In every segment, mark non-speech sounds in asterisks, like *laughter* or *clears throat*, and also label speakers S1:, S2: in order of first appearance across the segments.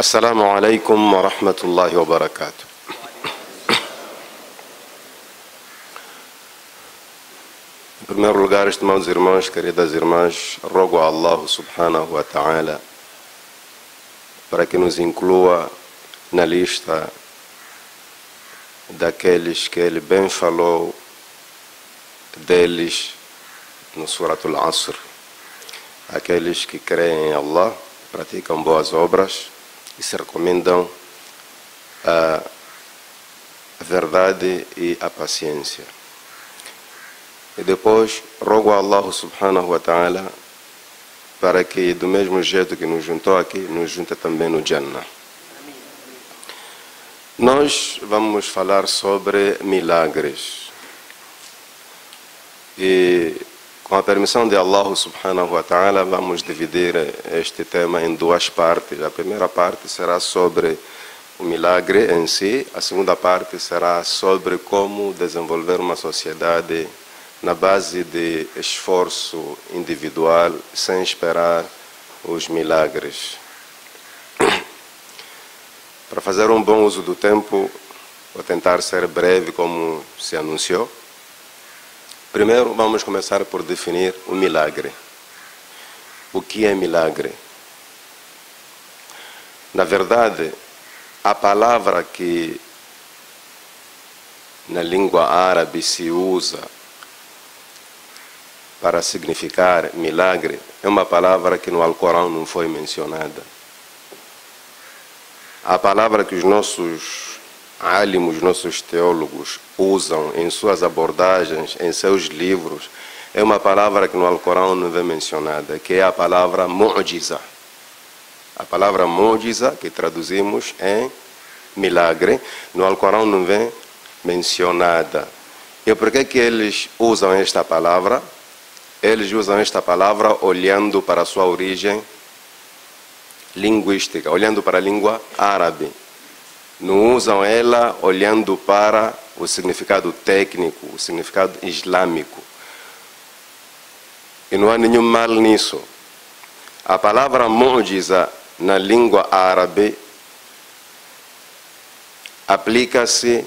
S1: السلام عليكم ورحمة الله وبركاته Em primeiro lugar, estimados irmãos, queridas irmãs, rogo a Allah subhanahu wa ta'ala para que nos inclua na lista daqueles que ele bem falou deles no Suratul Asr. Aqueles que creem em Allah, praticam boas obras e se recomendam a verdade e a paciência. E depois rogo a Allah subhanahu wa ta'ala para que do mesmo jeito que nos juntou aqui, nos junte também no Jannah. Nós vamos falar sobre milagres. E com a permissão de Allah subhanahu wa ta'ala, vamos dividir este tema em duas partes. A primeira parte será sobre o milagre em si, a segunda parte será sobre como desenvolver uma sociedade na base de esforço individual, sem esperar os milagres. Para fazer um bom uso do tempo, vou tentar ser breve, como se anunciou. Primeiro, vamos começar por definir o milagre. O que é milagre? Na verdade, a palavra que na língua árabe se usa para significar milagre é uma palavra que no Alcorão não foi mencionada. A palavra que os nossos álимos, nossos teólogos usam em suas abordagens, em seus livros, é uma palavra que no Alcorão não vem mencionada, que é a palavra mu'jiza. A palavra mu'jiza, que traduzimos em milagre, no Alcorão não vem mencionada. E por que, que eles usam esta palavra? Eles usam esta palavra olhando para a sua origem linguística, olhando para a língua árabe. Não usam ela olhando para o significado técnico, o significado islâmico. E não há nenhum mal nisso. A palavra mu'jiza na língua árabe aplica-se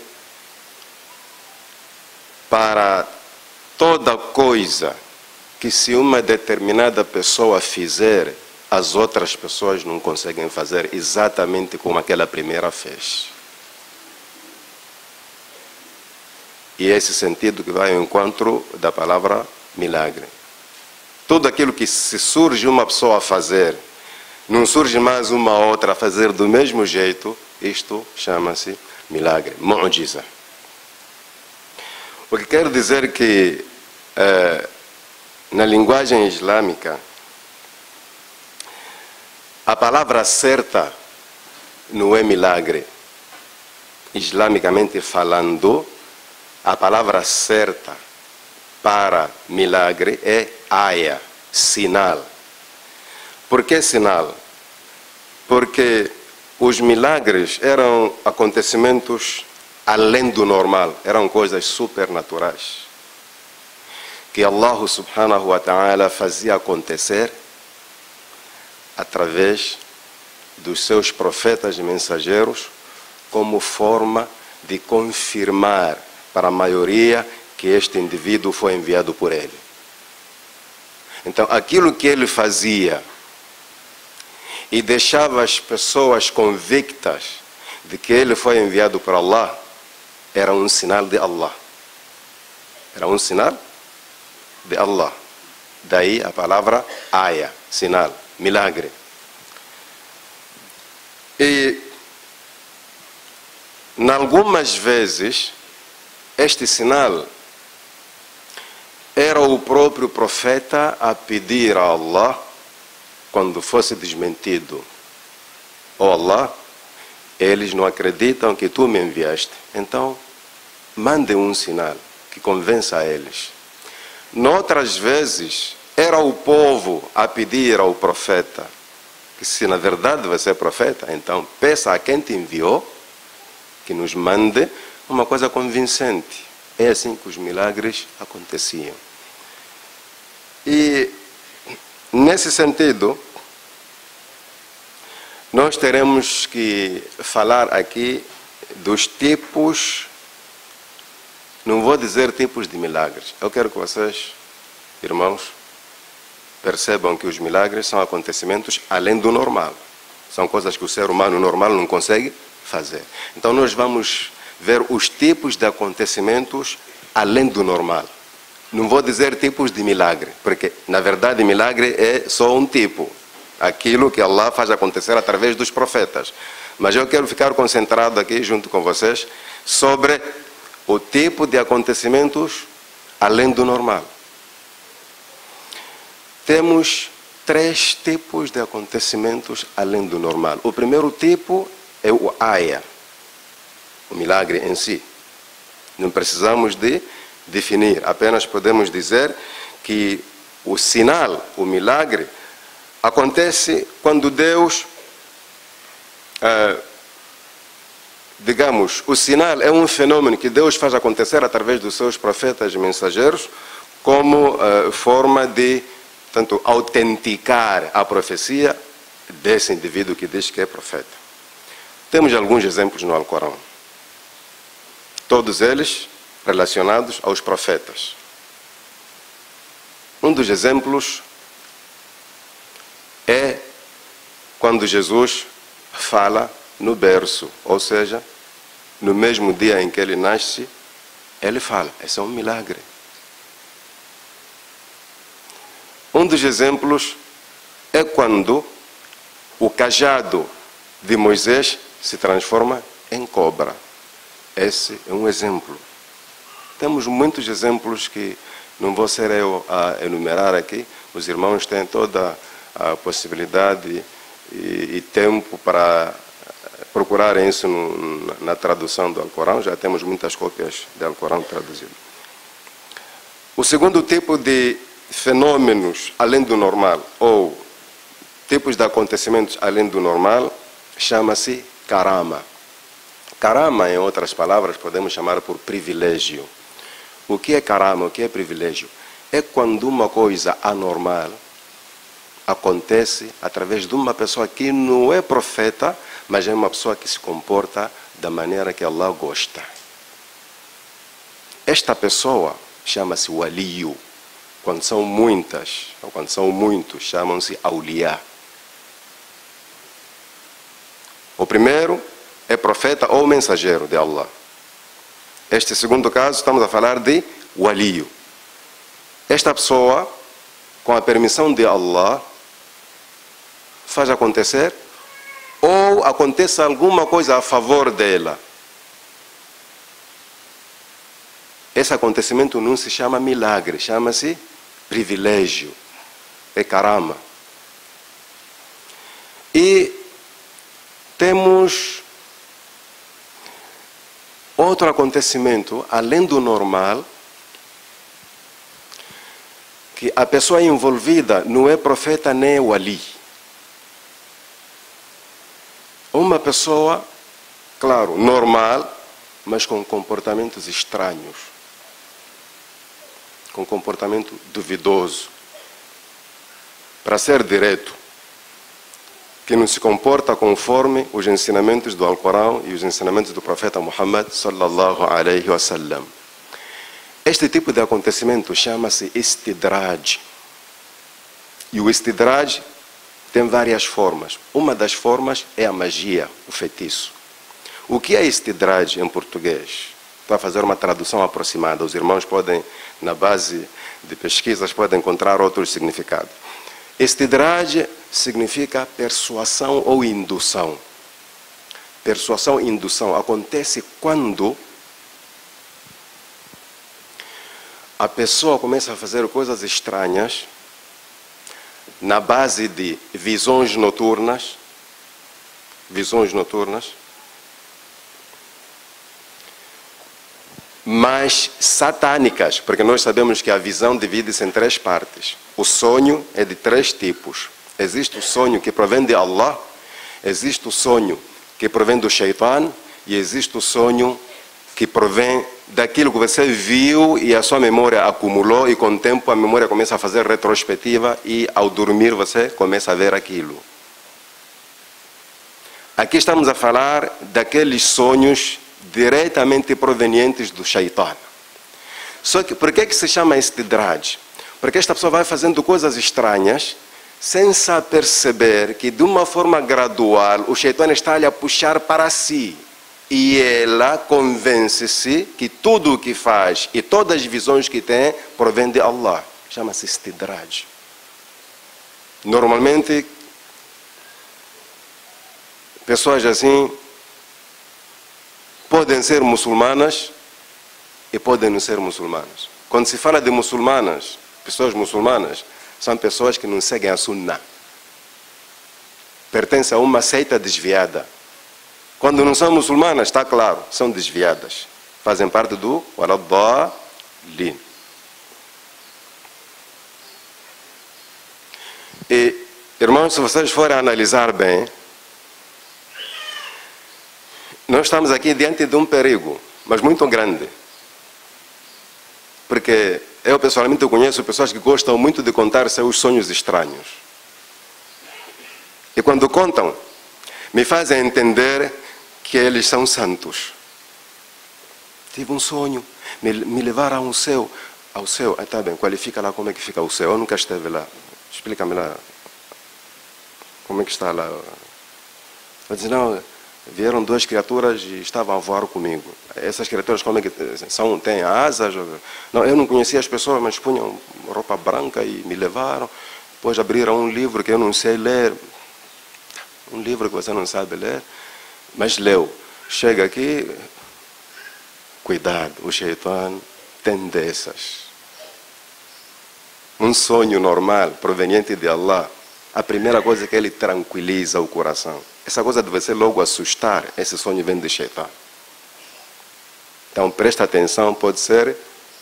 S1: para toda coisa que se uma determinada pessoa fizer, as outras pessoas não conseguem fazer exatamente como aquela primeira fez. E é esse sentido que vai ao encontro da palavra milagre. Tudo aquilo que se surge uma pessoa a fazer, não surge mais uma outra a fazer do mesmo jeito, isto chama-se milagre, mu'jiza. O que quer dizer que eh, na linguagem islâmica, a palavra certa não é milagre. Islamicamente falando, a palavra certa para milagre é aya, sinal. Por que sinal? Porque os milagres eram acontecimentos além do normal, eram coisas supernaturais que Allah subhanahu wa ta'ala fazia acontecer através dos seus profetas e mensageiros como forma de confirmar para a maioria que este indivíduo foi enviado por ele. Então, aquilo que ele fazia e deixava as pessoas convictas de que ele foi enviado por Allah, era um sinal de Allah. Era um sinal de Allah. Daí a palavra aya, sinal, milagre. E, em algumas vezes, este sinal era o próprio profeta a pedir a Allah, quando fosse desmentido, oh Allah, eles não acreditam que tu me enviaste, então mande um sinal que convença a eles. Noutras vezes, era o povo a pedir ao profeta que, se na verdade você é profeta, então peça a quem te enviou que nos mande uma coisa convincente. É assim que os milagres aconteciam. E, nesse sentido, nós teremos que falar aqui dos tipos, não vou dizer tipos de milagres. Eu quero que vocês, irmãos, percebam que os milagres são acontecimentos além do normal. São coisas que o ser humano normal não consegue fazer. Então nós vamos ver os tipos de acontecimentos além do normal. Não vou dizer tipos de milagre, porque na verdade milagre é só um tipo, aquilo que Allah faz acontecer através dos profetas. Mas eu quero ficar concentrado aqui junto com vocês sobre o tipo de acontecimentos além do normal. Temos três tipos de acontecimentos além do normal. O primeiro tipo é o aya, o milagre em si. Não precisamos de definir, apenas podemos dizer que o sinal, o milagre, acontece quando Deus, ah, digamos, o sinal é um fenômeno que Deus faz acontecer através dos seus profetas e mensageiros, como ah, forma de, tanto, autenticar a profecia desse indivíduo que diz que é profeta. Temos alguns exemplos no Alcorão. Todos eles relacionados aos profetas. Um dos exemplos é quando Jesus fala no berço, ou seja, no mesmo dia em que ele nasce, ele fala. Esse é um milagre. Um dos exemplos é quando o cajado de Moisés se transforma em cobra. Esse é um exemplo. Temos muitos exemplos que não vou ser eu a enumerar aqui, os irmãos têm toda a possibilidade e, e tempo para procurarem isso no, na tradução do Alcorão, já temos muitas cópias do Alcorão traduzido. O segundo tipo de fenômenos além do normal, ou tipos de acontecimentos além do normal, chama-se karama. Karama, em outras palavras, podemos chamar por privilégio. O que é karama, o que é privilégio? É quando uma coisa anormal acontece através de uma pessoa que não é profeta, mas é uma pessoa que se comporta da maneira que Allah gosta. Esta pessoa chama-se waliyu. Quando são muitas, ou quando são muitos, chamam-se auliá. O primeiro é profeta ou mensageiro de Allah. Este segundo caso, estamos a falar de waliyo. Esta pessoa, com a permissão de Allah, faz acontecer ou aconteça alguma coisa a favor dela. Esse acontecimento não se chama milagre, chama-se privilégio. É carama. E temos outro acontecimento, além do normal, que a pessoa envolvida não é profeta nem o ali. Uma pessoa, claro, normal, mas com comportamentos estranhos, com comportamento duvidoso. Para ser direto, que não se comporta conforme os ensinamentos do Alcorão e os ensinamentos do profeta Muhammad sallallahu alaihi wasallam. Este tipo de acontecimento chama-se istidraj. E o istidraj tem várias formas. Uma das formas é a magia, o feitiço. O que é istidraj em português? Para fazer uma tradução aproximada, os irmãos podem, na base de pesquisas, podem encontrar outros significados. Istidraj significa persuasão ou indução. Persuasão e indução acontece quando a pessoa começa a fazer coisas estranhas na base de visões noturnas, visões noturnas, mas satânicas, porque nós sabemos que a visão divide-se em três partes. O sonho é de três tipos. Existe o sonho que provém de Allah, existe o sonho que provém do Shaitan e existe o sonho que provém daquilo que você viu e a sua memória acumulou e com o tempo a memória começa a fazer retrospectiva e ao dormir você começa a ver aquilo. Aqui estamos a falar daqueles sonhos diretamente provenientes do shaitan. Só que por que, se chama istidraj? Porque esta pessoa vai fazendo coisas estranhas sem se perceber que de uma forma gradual o shaitan está a puxar para si. E ela convence-se que tudo o que faz e todas as visões que tem provém de Allah. Chama-se istidraj. Normalmente, pessoas assim podem ser muçulmanas e podem não ser muçulmanas. Quando se fala de muçulmanas, pessoas muçulmanas, são pessoas que não seguem a sunnah. Pertencem a uma seita desviada. Quando não são muçulmanas, está claro, são desviadas. Fazem parte do Waradhalin. E, irmãos, se vocês forem analisar bem, nós estamos aqui diante de um perigo, mas muito grande. Porque eu pessoalmente conheço pessoas que gostam muito de contar seus sonhos estranhos. E quando contam, me fazem entender que eles são santos. Tive um sonho, me, me levaram ao céu. Ao céu, ah, tá bem, qualifica lá como é que fica o céu. Eu nunca esteve lá. Explica-me lá. Como é que está lá? Eu disse, não, vieram duas criaturas e estavam a voar comigo. Essas criaturas como é que são? Têm asas? Não, eu não conhecia as pessoas, mas punham roupa branca e me levaram. Depois abriram um livro que eu não sei ler. Um livro que você não sabe ler, mas leu. Chega aqui, cuidado, o Shaitan tem dessas. Um sonho normal, proveniente de Allah, a primeira coisa é que ele tranquiliza o coração. Essa coisa de você logo assustar, esse sonho vem de Shaitan. Então presta atenção, pode ser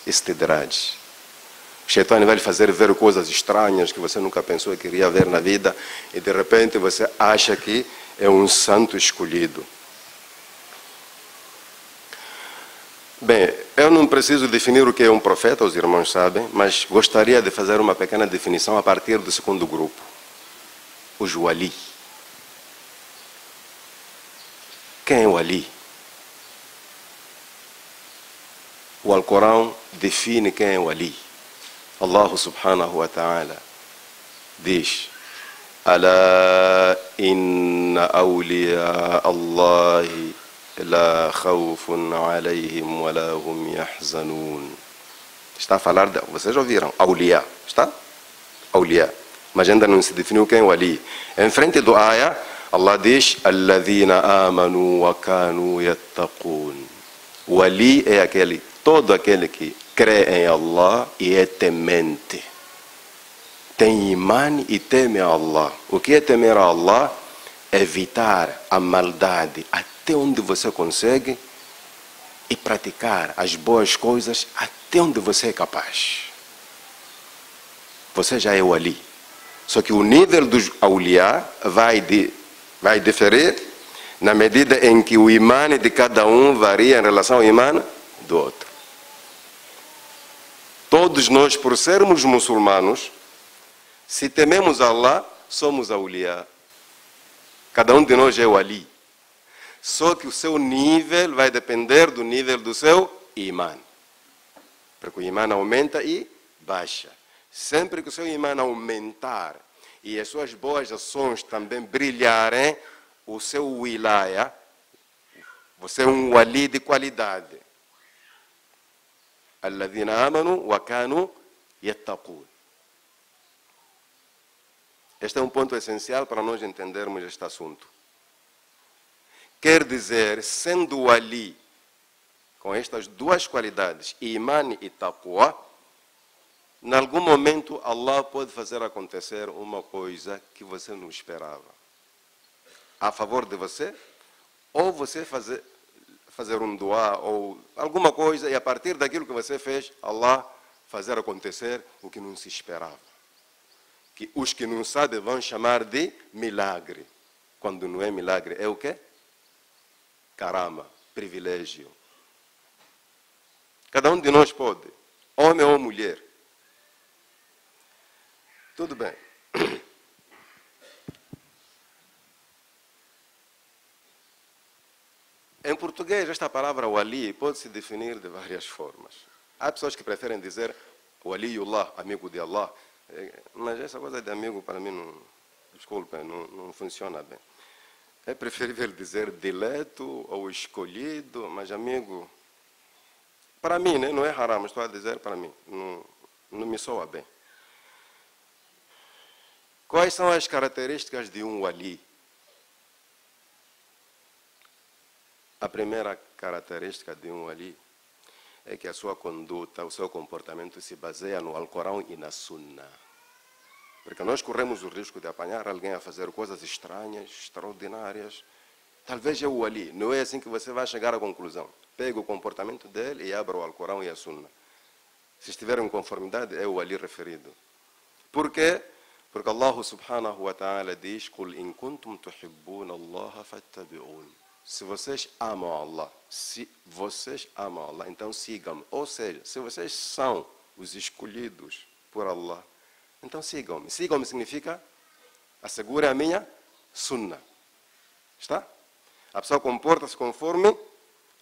S1: istidraj. O Shaitan vai lhe fazer ver coisas estranhas que você nunca pensou que iria ver na vida e de repente você acha que é um santo escolhido. Bem, eu não preciso definir o que é um profeta, os irmãos sabem, mas gostaria de fazer uma pequena definição a partir do segundo grupo, os wali. Quem é o ali? O Alcorão define quem é o ali. Allah subhanahu wa ta'ala diz: Ala inna awliya Allahi la khawfun alayhim wa la hum yahzanun. Está a falar de, vocês ouviram, awliya, está? Awliya. Mas ainda não se definiu quem é o ali. Em frente do ayah, Allah diz: Alladhina amanu wa yattaqun. O ali é aquele, todo aquele que crê em Allah e é temente. Tem imã e teme a Allah. O que é temer a Allah? Evitar a maldade até onde você consegue e praticar as boas coisas até onde você é capaz. Você já é o ali. Só que o nível dos auliá vai de vai diferir na medida em que o imã de cada um varia em relação ao imã do outro. Todos nós, por sermos muçulmanos, se tememos Allah, somos auliá. Cada um de nós é o ali. Só que o seu nível vai depender do nível do seu imã. Porque o imã aumenta e baixa. Sempre que o seu imã aumentar e as suas boas ações também brilharem, o seu wilaya, você é um wali de qualidade. Alladhina amanu wa kanu yattaqun. Este é um ponto essencial para nós entendermos este assunto. Quer dizer, sendo wali com estas duas qualidades, iman e taqwa, em algum momento, Allah pode fazer acontecer uma coisa que você não esperava. A favor de você, ou você fazer, fazer um doa, ou alguma coisa, e a partir daquilo que você fez, Allah fazer acontecer o que não se esperava. Que os que não sabem vão chamar de milagre. Quando não é milagre, é o quê? Caramba, privilégio. Cada um de nós pode, homem ou mulher. Tudo bem. Em português, esta palavra wali pode se definir de várias formas. Há pessoas que preferem dizer waliullah, amigo de Allah, é, mas essa coisa de amigo para mim não, desculpa, não, não funciona bem. É preferível dizer dileto ou escolhido, mas amigo, para mim, né, não é haram, estou a dizer para mim, não, não me soa bem. Quais são as características de um wali? A primeira característica de um wali é que a sua conduta, o seu comportamento se baseia no Alcorão e na Sunna. Porque nós corremos o risco de apanhar alguém a fazer coisas estranhas, extraordinárias. Talvez é o ali. Não é assim que você vai chegar à conclusão. Pega o comportamento dele e abra o Alcorão e a Sunna. Se estiver em conformidade, é o ali referido. Por quê? Porque Allah subhanahu wa ta'ala diz: Qul in kuntum tuhibbuna Allah fattabi'un. Se vocês amam Allah, se vocês amam Allah, então sigam. Ou seja, se vocês são os escolhidos por Allah, então sigam-me. Sigam-me significa assegure a minha sunna. Está? A pessoa comporta-se conforme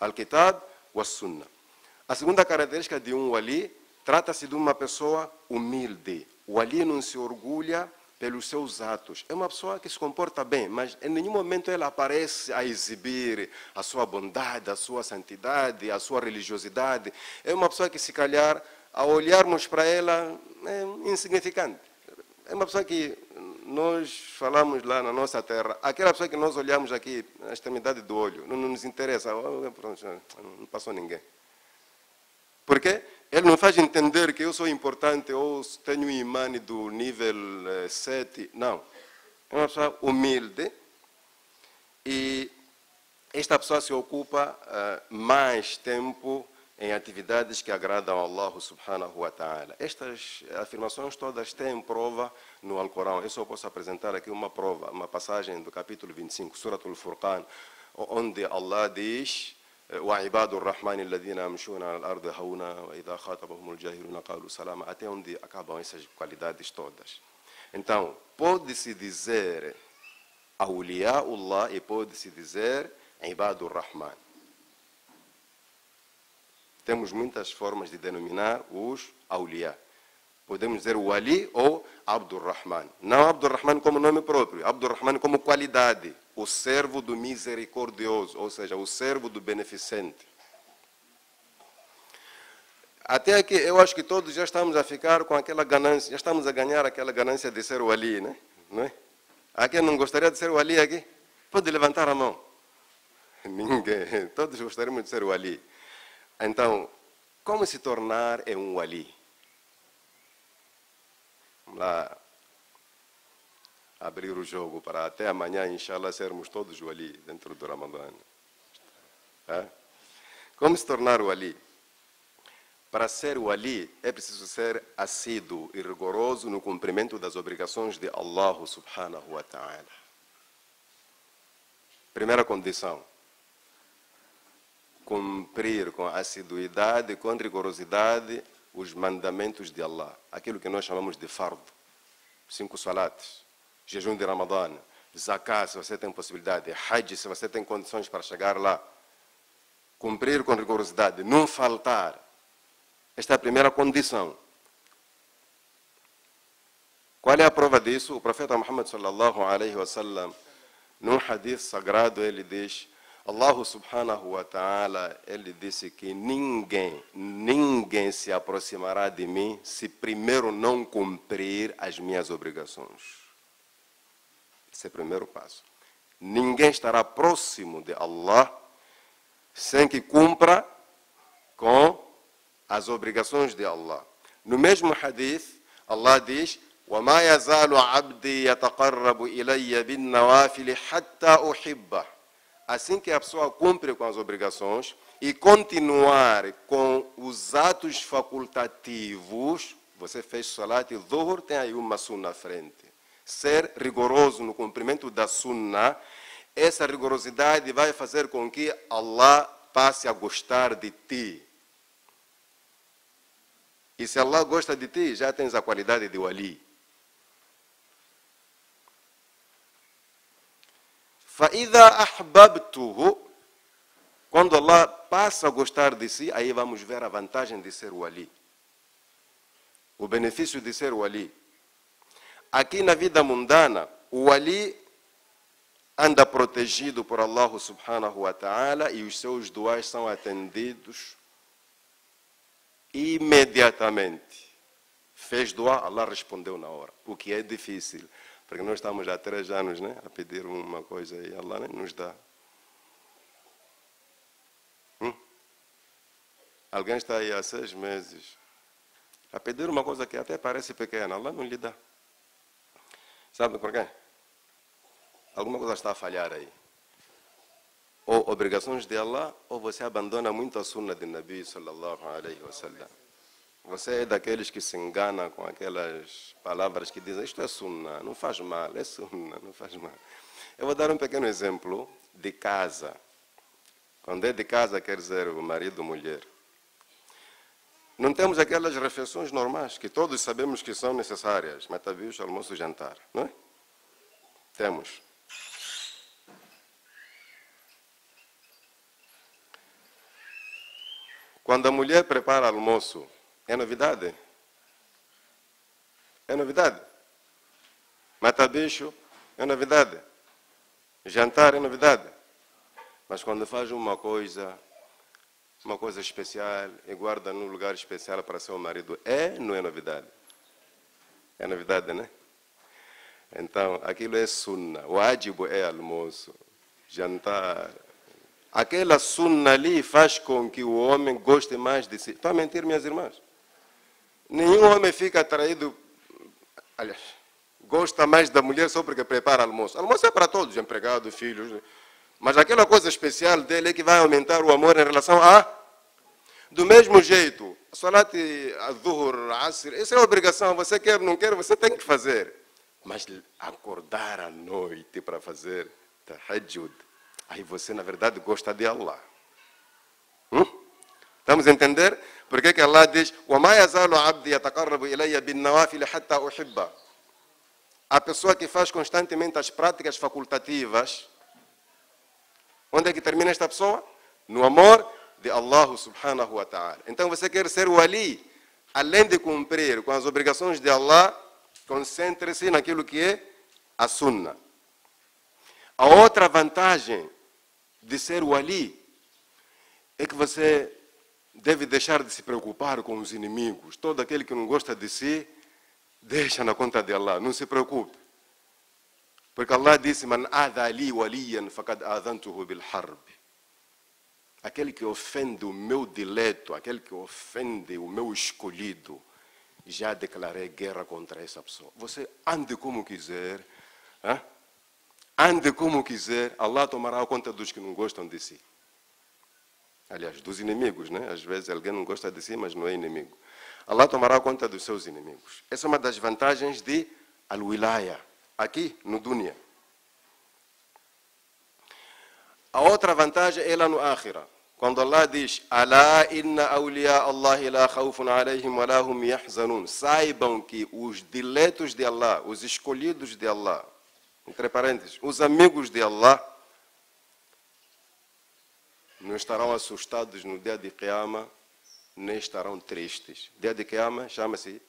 S1: al-kitab wa sunna. A segunda característica de um wali trata-se de uma pessoa humilde. O wali não se orgulha pelos seus atos. É uma pessoa que se comporta bem, mas em nenhum momento ela aparece a exibir a sua bondade, a sua santidade, a sua religiosidade. É uma pessoa que, se calhar, ao olharmos para ela, é insignificante. É uma pessoa que nós falamos lá na nossa terra, aquela pessoa que nós olhamos aqui, na extremidade do olho, não, não nos interessa, oh, não passou ninguém. Por quê? Ele não faz entender que eu sou importante ou tenho imã do nível 7. Eh, não. É uma pessoa humilde e esta pessoa se ocupa uh, mais tempo em atividades que agradam a Allah subhanahu wa ta'ala. Estas afirmações todas têm prova no Alcorão. Eu só posso apresentar aqui uma prova, uma passagem do capítulo 25, Suratul Furqan, onde Allah diz وعباد الرحمن الذين يمشون على الأرض هونا وإذا خاطبهم الجاهلون قالوا سلاما até onde acabam essas qualidades todas. Então, pode-se dizer Allah e pode-se dizer Ibadur Rahman. Temos muitas formas de denominar os Auliá. Podemos dizer Wali ou Abdur Rahman. Não Abdur Rahman como nome próprio, Abdur Rahman como qualidade o servo do misericordioso, ou seja, o servo do beneficente. Até aqui, eu acho que todos já estamos a ficar com aquela ganância, já estamos a ganhar aquela ganância de ser o Ali, né? não é? Há quem não gostaria de ser o Ali aqui? Pode levantar a mão. *laughs* Ninguém. Todos gostaríamos de ser o Ali. Então, como se tornar em um Ali? Vamos lá abrir o jogo para até amanhã, inshallah, sermos todos o Ali dentro do Ramadã. É? Como se tornar o Ali? Para ser o Ali, é preciso ser assíduo e rigoroso no cumprimento das obrigações de Allah subhanahu wa ta'ala. Primeira condição. Cumprir com assiduidade, com rigorosidade, os mandamentos de Allah. Aquilo que nós chamamos de fardo. Cinco salates jejum de Ramadã, zakat, se você tem possibilidade, hajj, se você tem condições para chegar lá, cumprir com rigorosidade, não faltar. Esta é a primeira condição. Qual é a prova disso? O profeta Muhammad sallallahu alaihi wasallam, num hadith sagrado, ele diz: Allah subhanahu wa ta'ala, ele disse que ninguém, ninguém se aproximará de mim se primeiro não cumprir as minhas obrigações. Esse é o primeiro passo. Ninguém estará próximo de Allah sem que cumpra com as obrigações de Allah. No mesmo hadith, Allah diz: وما يزال عبدي يتقرب إلي بالنوافل حتى أحبه assim que a pessoa cumpre com as obrigações e continuar com os atos facultativos, você fez salat e dhuhr, tem aí uma sunna na frente ser rigoroso no cumprimento da Sunna, essa rigorosidade vai fazer com que Allah passe a gostar de ti. E se Allah gosta de ti, já tens a qualidade de wali. Fa'idha ahbabtuhu quando Allah passa a gostar de si, aí vamos ver a vantagem de ser wali, O benefício de ser wali. Ali. Aqui na vida mundana, o Ali anda protegido por Allah subhanahu wa ta'ala e os seus duas são atendidos imediatamente. Fez dua, Allah respondeu na hora, o que é difícil, porque nós estamos há três anos né, a pedir uma coisa e Allah nem nos dá. Hum? Alguém está aí há seis meses a pedir uma coisa que até parece pequena, Allah não lhe dá. Sabe por quê? Alguma coisa está a falhar aí. Ou obrigações de Allah, ou você abandona muito a sunna de Nabi sallallahu alaihi wasallam. Você é daqueles que se engana com aquelas palavras que dizem isto é sunna, não faz mal, é sunna, não faz mal. Eu vou dar um pequeno exemplo de casa. Quando é de casa, quer dizer o marido ou mulher. Não temos aquelas refeições normais que todos sabemos que são necessárias, metabios, almoço e jantar, não é? Temos. Quando a mulher prepara almoço, é novidade? É novidade? Mata bicho é novidade. Jantar é novidade. Mas quando faz uma coisa, uma coisa especial e guarda num lugar especial para seu marido, é não é novidade? É novidade, né? Então, aquilo é sunna. O ágibo é almoço, jantar, Aquela sunna ali faz com que o homem goste mais de si. Estou a mentir, minhas irmãs? Nenhum homem fica atraído, aliás, gosta mais da mulher só porque prepara almoço. Almoço é para todos, empregados, filhos. Mas aquela coisa especial dele é que vai aumentar o amor em relação a. Do mesmo jeito, Salat Zuhur, Asr, essa é obrigação. Você quer, não quer, você tem que fazer. Mas acordar à noite para fazer tahajjud Aí você, na verdade, gosta de Allah. Hum? Estamos a entender? Por que, Allah diz: A pessoa que faz constantemente as práticas facultativas, onde é que termina esta pessoa? No amor de Allah subhanahu wa ta'ala. Então você quer ser o Ali, além de cumprir com as obrigações de Allah, concentre-se naquilo que é a Sunnah. A outra vantagem de ser o Ali, é que você deve deixar de se preocupar com os inimigos. Todo aquele que não gosta de si, deixa na conta de Allah, não se preocupe. Porque Allah disse: Man adali fakad. Aquele que ofende o meu dileto, aquele que ofende o meu escolhido, já declarei guerra contra essa pessoa. Você ande como quiser. Hein? Ande como quiser, Allah tomará conta dos que não gostam de si. Aliás, dos inimigos, né? Às vezes alguém não gosta de si, mas não é inimigo. Allah tomará conta dos seus inimigos. Essa é uma das vantagens de Al-Wilaya, aqui no Dunya. A outra vantagem é lá no Akhira. Quando Allah diz: Alá inna awliya Allah la khawfun alayhim wa lahum yahzanun. Saibam que os diletos de Allah, os escolhidos de Allah, entre parênteses, os amigos de Allah não estarão assustados no dia de Qiyamah, nem estarão tristes. Dia de Qiyamah chama-se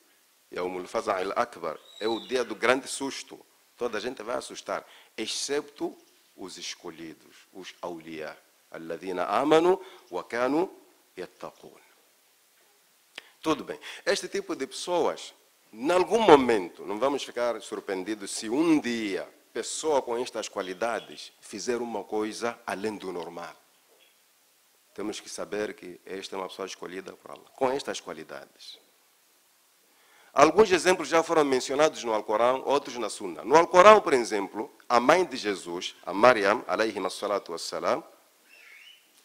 S1: Yawmul Faza'il Akbar. É o dia do grande susto. Toda a gente vai assustar, exceto os escolhidos, os awliya. Alladhina amanu wa kanu yattaqun. Tudo bem. Este tipo de pessoas, em algum momento, não vamos ficar surpreendidos se um dia pessoa com estas qualidades fizer uma coisa além do normal. Temos que saber que esta é uma pessoa escolhida por Allah, com estas qualidades. Alguns exemplos já foram mencionados no Alcorão, outros na Sunna. No Alcorão, por exemplo, a mãe de Jesus, a Maryam, alayhi salatu wassalam,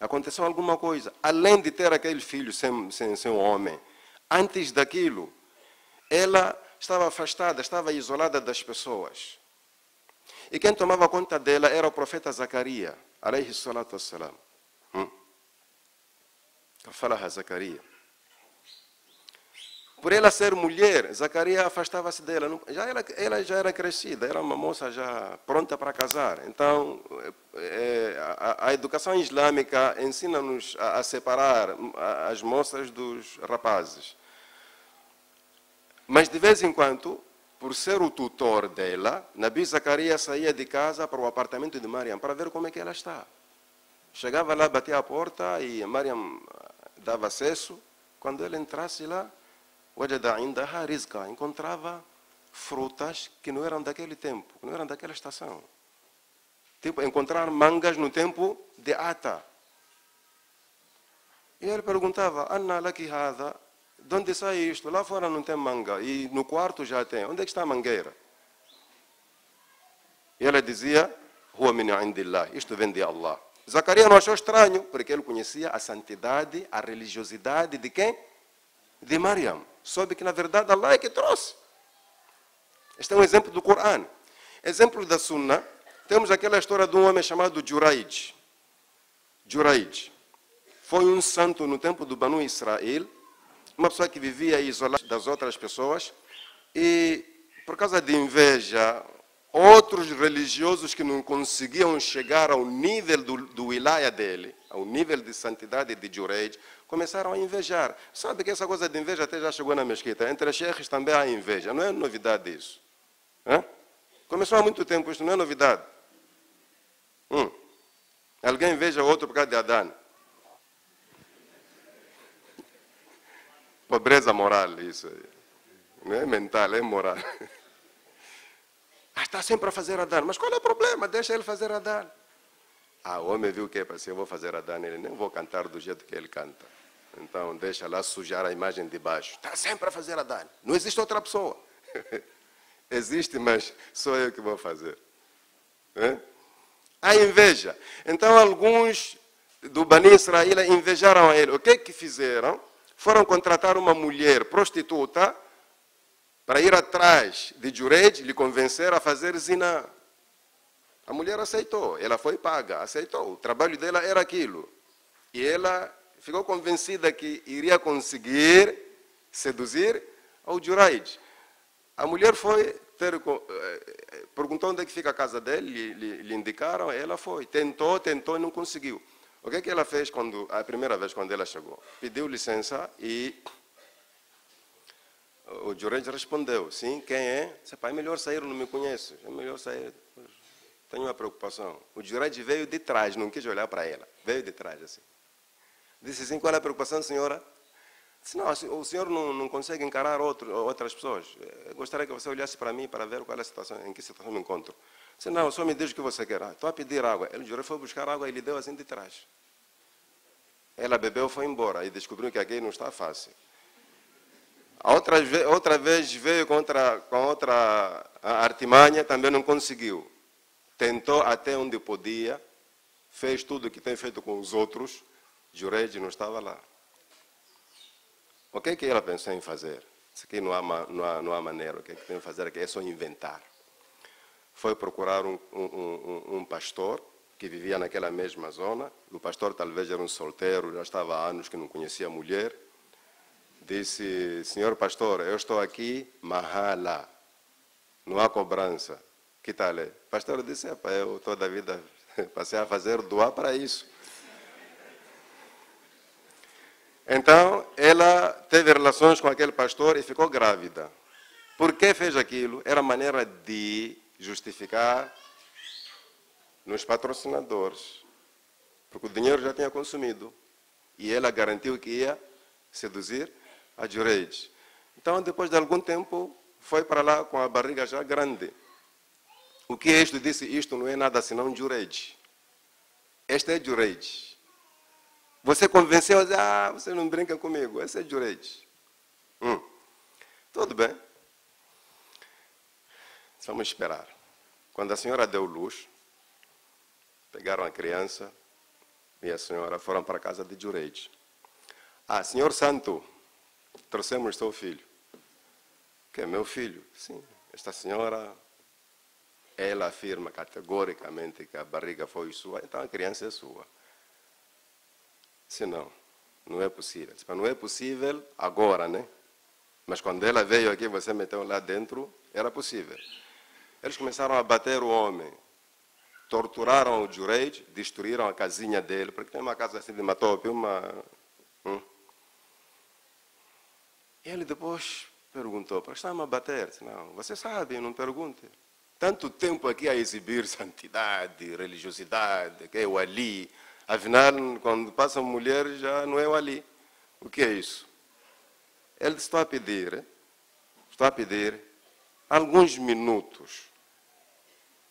S1: aconteceu alguma coisa. Além de ter aquele filho sem, sem, sem um homem, antes daquilo, ela estava afastada, estava isolada das pessoas. E quem tomava conta dela era o profeta Zacarias, alayhi salatu wassalam. Hum? Fala Zacarias. Por ela ser mulher, Zacarias afastava-se dela. Já ela, ela já era crescida, era uma moça já pronta para casar. Então, é, a, a, educação islâmica ensina-nos a, a, separar as moças dos rapazes. Mas, de vez em quando, por ser o tutor dela, Nabi Zacarias saía de casa para o apartamento de Mariam para ver como é que ela está. Chegava lá, batia a porta e Mariam dava acesso. Quando ele entrasse lá, wajada indaha rizqa, encontrava frutas que não eram daquele tempo, que não eram daquela estação. Tipo, encontrar mangas no tempo de Ata. E ele perguntava, Anna laki hada, de onde sai isto? Lá fora não tem manga, e no quarto já tem. Onde é que está a mangueira? E ela dizia, Rua min indillah, isto vem de Allah. Zacarias não achou estranho, porque ele conhecia a santidade, a religiosidade de quem? De Mariam soube que na verdade Allah é que trouxe. Este é um exemplo do Corão. Exemplo da Sunna, temos aquela história de um homem chamado Juraid. Juraid. Foi um santo no tempo do Banu Israel, uma pessoa que vivia isolada das outras pessoas e por causa de inveja, outros religiosos que não conseguiam chegar ao nível do, do dele, ao nível de santidade de Jureid, começaram a invejar. Sabe que essa coisa de inveja até já chegou na mesquita. Entre sheikhs também há inveja. Não é novidade isso. Hã? Começou há muito tempo, isso não é novidade. Hum. Alguém inveja outro por causa de Adão. Pobreza moral, isso aí. Não é mental, é moral. Ah, está sempre a fazer Adão. Mas qual é o problema? Deixa ele fazer Adão. Ah, o homem viu que é para assim, eu vou fazer Adão, ele nem vou cantar do jeito que ele canta. Então deixa lá sujar a imagem de baixo. Está sempre a fazer a dano. Não existe outra pessoa. *laughs* existe, mas sou eu que vou fazer. É? A inveja. Então alguns do Bani Israel invejaram a ele. O que é que fizeram? Foram contratar uma mulher prostituta para ir atrás de Jureid, lhe convencer a fazer zina. A mulher aceitou, ela foi paga, aceitou. O trabalho dela era aquilo. E ela ficou convencida que iria conseguir seduzir ao Juraid. A mulher foi ter, eh, perguntou onde é que fica a casa dele, lhe, lhe, indicaram, ela foi. Tentou, tentou e não conseguiu. O que, é que ela fez quando, a primeira vez quando ela chegou? Pediu licença e o Juraid respondeu, sim, quem é? Disse, pai, é melhor sair, não me conheço. É melhor sair, tenho uma preocupação. O Juraid veio de trás, não quis olhar para ela. Veio de trás, assim. Disse assim, qual é a preocupação, senhora? Disse, não, o senhor não, não consegue encarar outro, outras pessoas. Eu gostaria que você olhasse para mim para ver qual é a situação, em que situação me encontro. Disse, não, só me diz o que você quer. Ah, estou a pedir água. Ele jurou, foi buscar água e lhe deu assim de trás. Ela bebeu foi embora e descobriu que aqui não está fácil. A outra, outra vez veio contra, com outra artimanha, também não conseguiu. Tentou até onde podia, fez tudo o que tem feito com os outros, Jureid não estava lá. O que é que ela pensou em fazer? Isso aqui não há, não há, não há maneira. O que é que tem que fazer aqui? É só inventar. Foi procurar um, um, um, um pastor que vivia naquela mesma zona. O pastor talvez era um solteiro, já estava há anos que não conhecia mulher. Disse, senhor pastor, eu estou aqui, mahala, não há cobrança. Que tal? O pastor disse, eu toda a vida *laughs* passei a fazer doar para isso. Então, ela teve relações com aquele pastor e ficou grávida. Por que fez aquilo? Era maneira de justificar nos patrocinadores. Porque o dinheiro já tinha consumido. E ela garantiu que ia seduzir a Jureid. Então, depois de algum tempo, foi para lá com a barriga já grande. O que é isto? Disse, isto não é nada senão Jureid. Este é Jureid. Você convenceu, ah, você não brinca comigo, esse é direito. Hum. Tudo bem. Vamos esperar. Quando a senhora deu luz, pegaram a criança e a senhora foram para a casa de Jureide. Ah, senhor santo, trouxemos seu filho. Que é meu filho? Sim. Esta senhora, ela afirma categoricamente que a barriga foi sua, então a criança é sua. Se não, não é possível. Não é possível agora, né? Mas quando ela veio aqui, você meteu lá dentro, era possível. Eles começaram a bater o homem, torturaram o Jureid, destruíram a casinha dele, porque tem uma casa assim de matope, uma. Hum. Ele depois perguntou: para estar a bater? Não, você sabe, não pergunte. Tanto tempo aqui a exibir santidade, religiosidade, que o Ali. Afinal, quando passa uma mulher, já não é o Ali. O que é isso? Ele está a pedir, está a pedir alguns minutos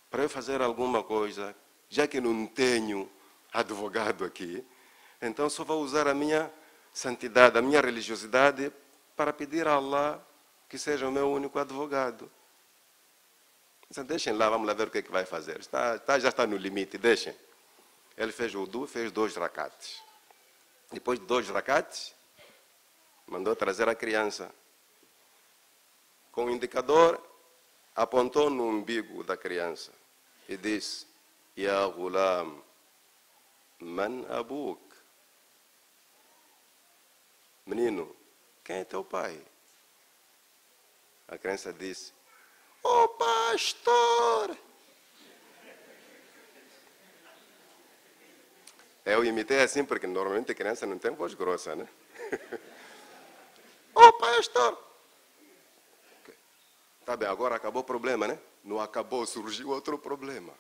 S1: para eu fazer alguma coisa, já que não tenho advogado aqui, então só vou usar a minha santidade, a minha religiosidade para pedir a Allah que seja o meu único advogado. Então, deixem lá, vamos lá ver o que, é que vai fazer. Está, está, já está no limite, deixem. Ele fez o udu, fez dois racates. Depois de dois racates, mandou trazer a criança. Com o indicador, apontou no umbigo da criança e disse: Ya Ghulam, man abuk? Menino, quem é teu pai? A criança disse: O pastor. Eu imitei assim porque normalmente criança não tem voz grossa, né? *laughs* Ô pastor! Tá bem, agora acabou o problema, né? Não acabou, surgiu outro problema.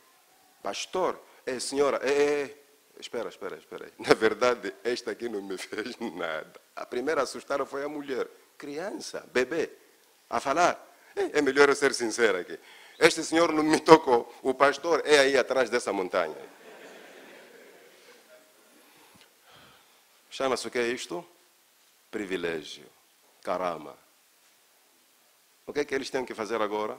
S1: Pastor, é senhora, é, é, é. Espera, espera, espera. *laughs* Na verdade, esta aqui não me *laughs* fez nada. A primeira a assustar foi a mulher. Criança, bebê, a falar. É, é melhor eu ser sincero aqui. Este senhor não me tocou. O pastor é aí atrás dessa montanha. Chama-se o que é isto? Privilégio. Caramba. O que é que eles têm que fazer agora?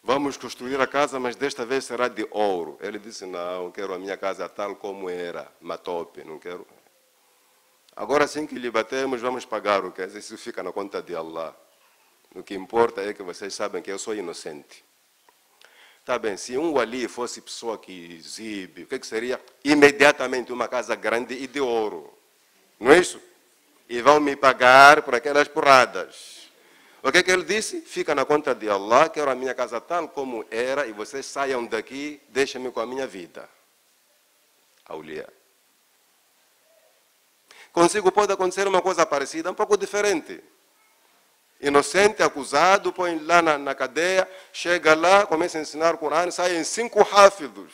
S1: Vamos construir a casa, mas desta vez será de ouro. Ele disse: Não, quero a minha casa tal como era, matope, não quero. Agora sim que lhe batemos, vamos pagar o que? Isso fica na conta de Allah. O que importa é que vocês sabem que eu sou inocente. Tá bem, se um ali fosse pessoa que exibe, o que, que seria? Imediatamente uma casa grande e de ouro. Não é isso? e vão me pagar por aquelas porradas. O que, é que ele disse? Fica na conta de Allah, quero a minha casa tal como era e vocês saiam daqui, deixem-me com a minha vida. Aulia. Consigo pode acontecer uma coisa parecida, um pouco diferente. Inocente, acusado, põe lá na, na cadeia, chega lá, começa a ensinar o Corão, saem cinco ráfidos.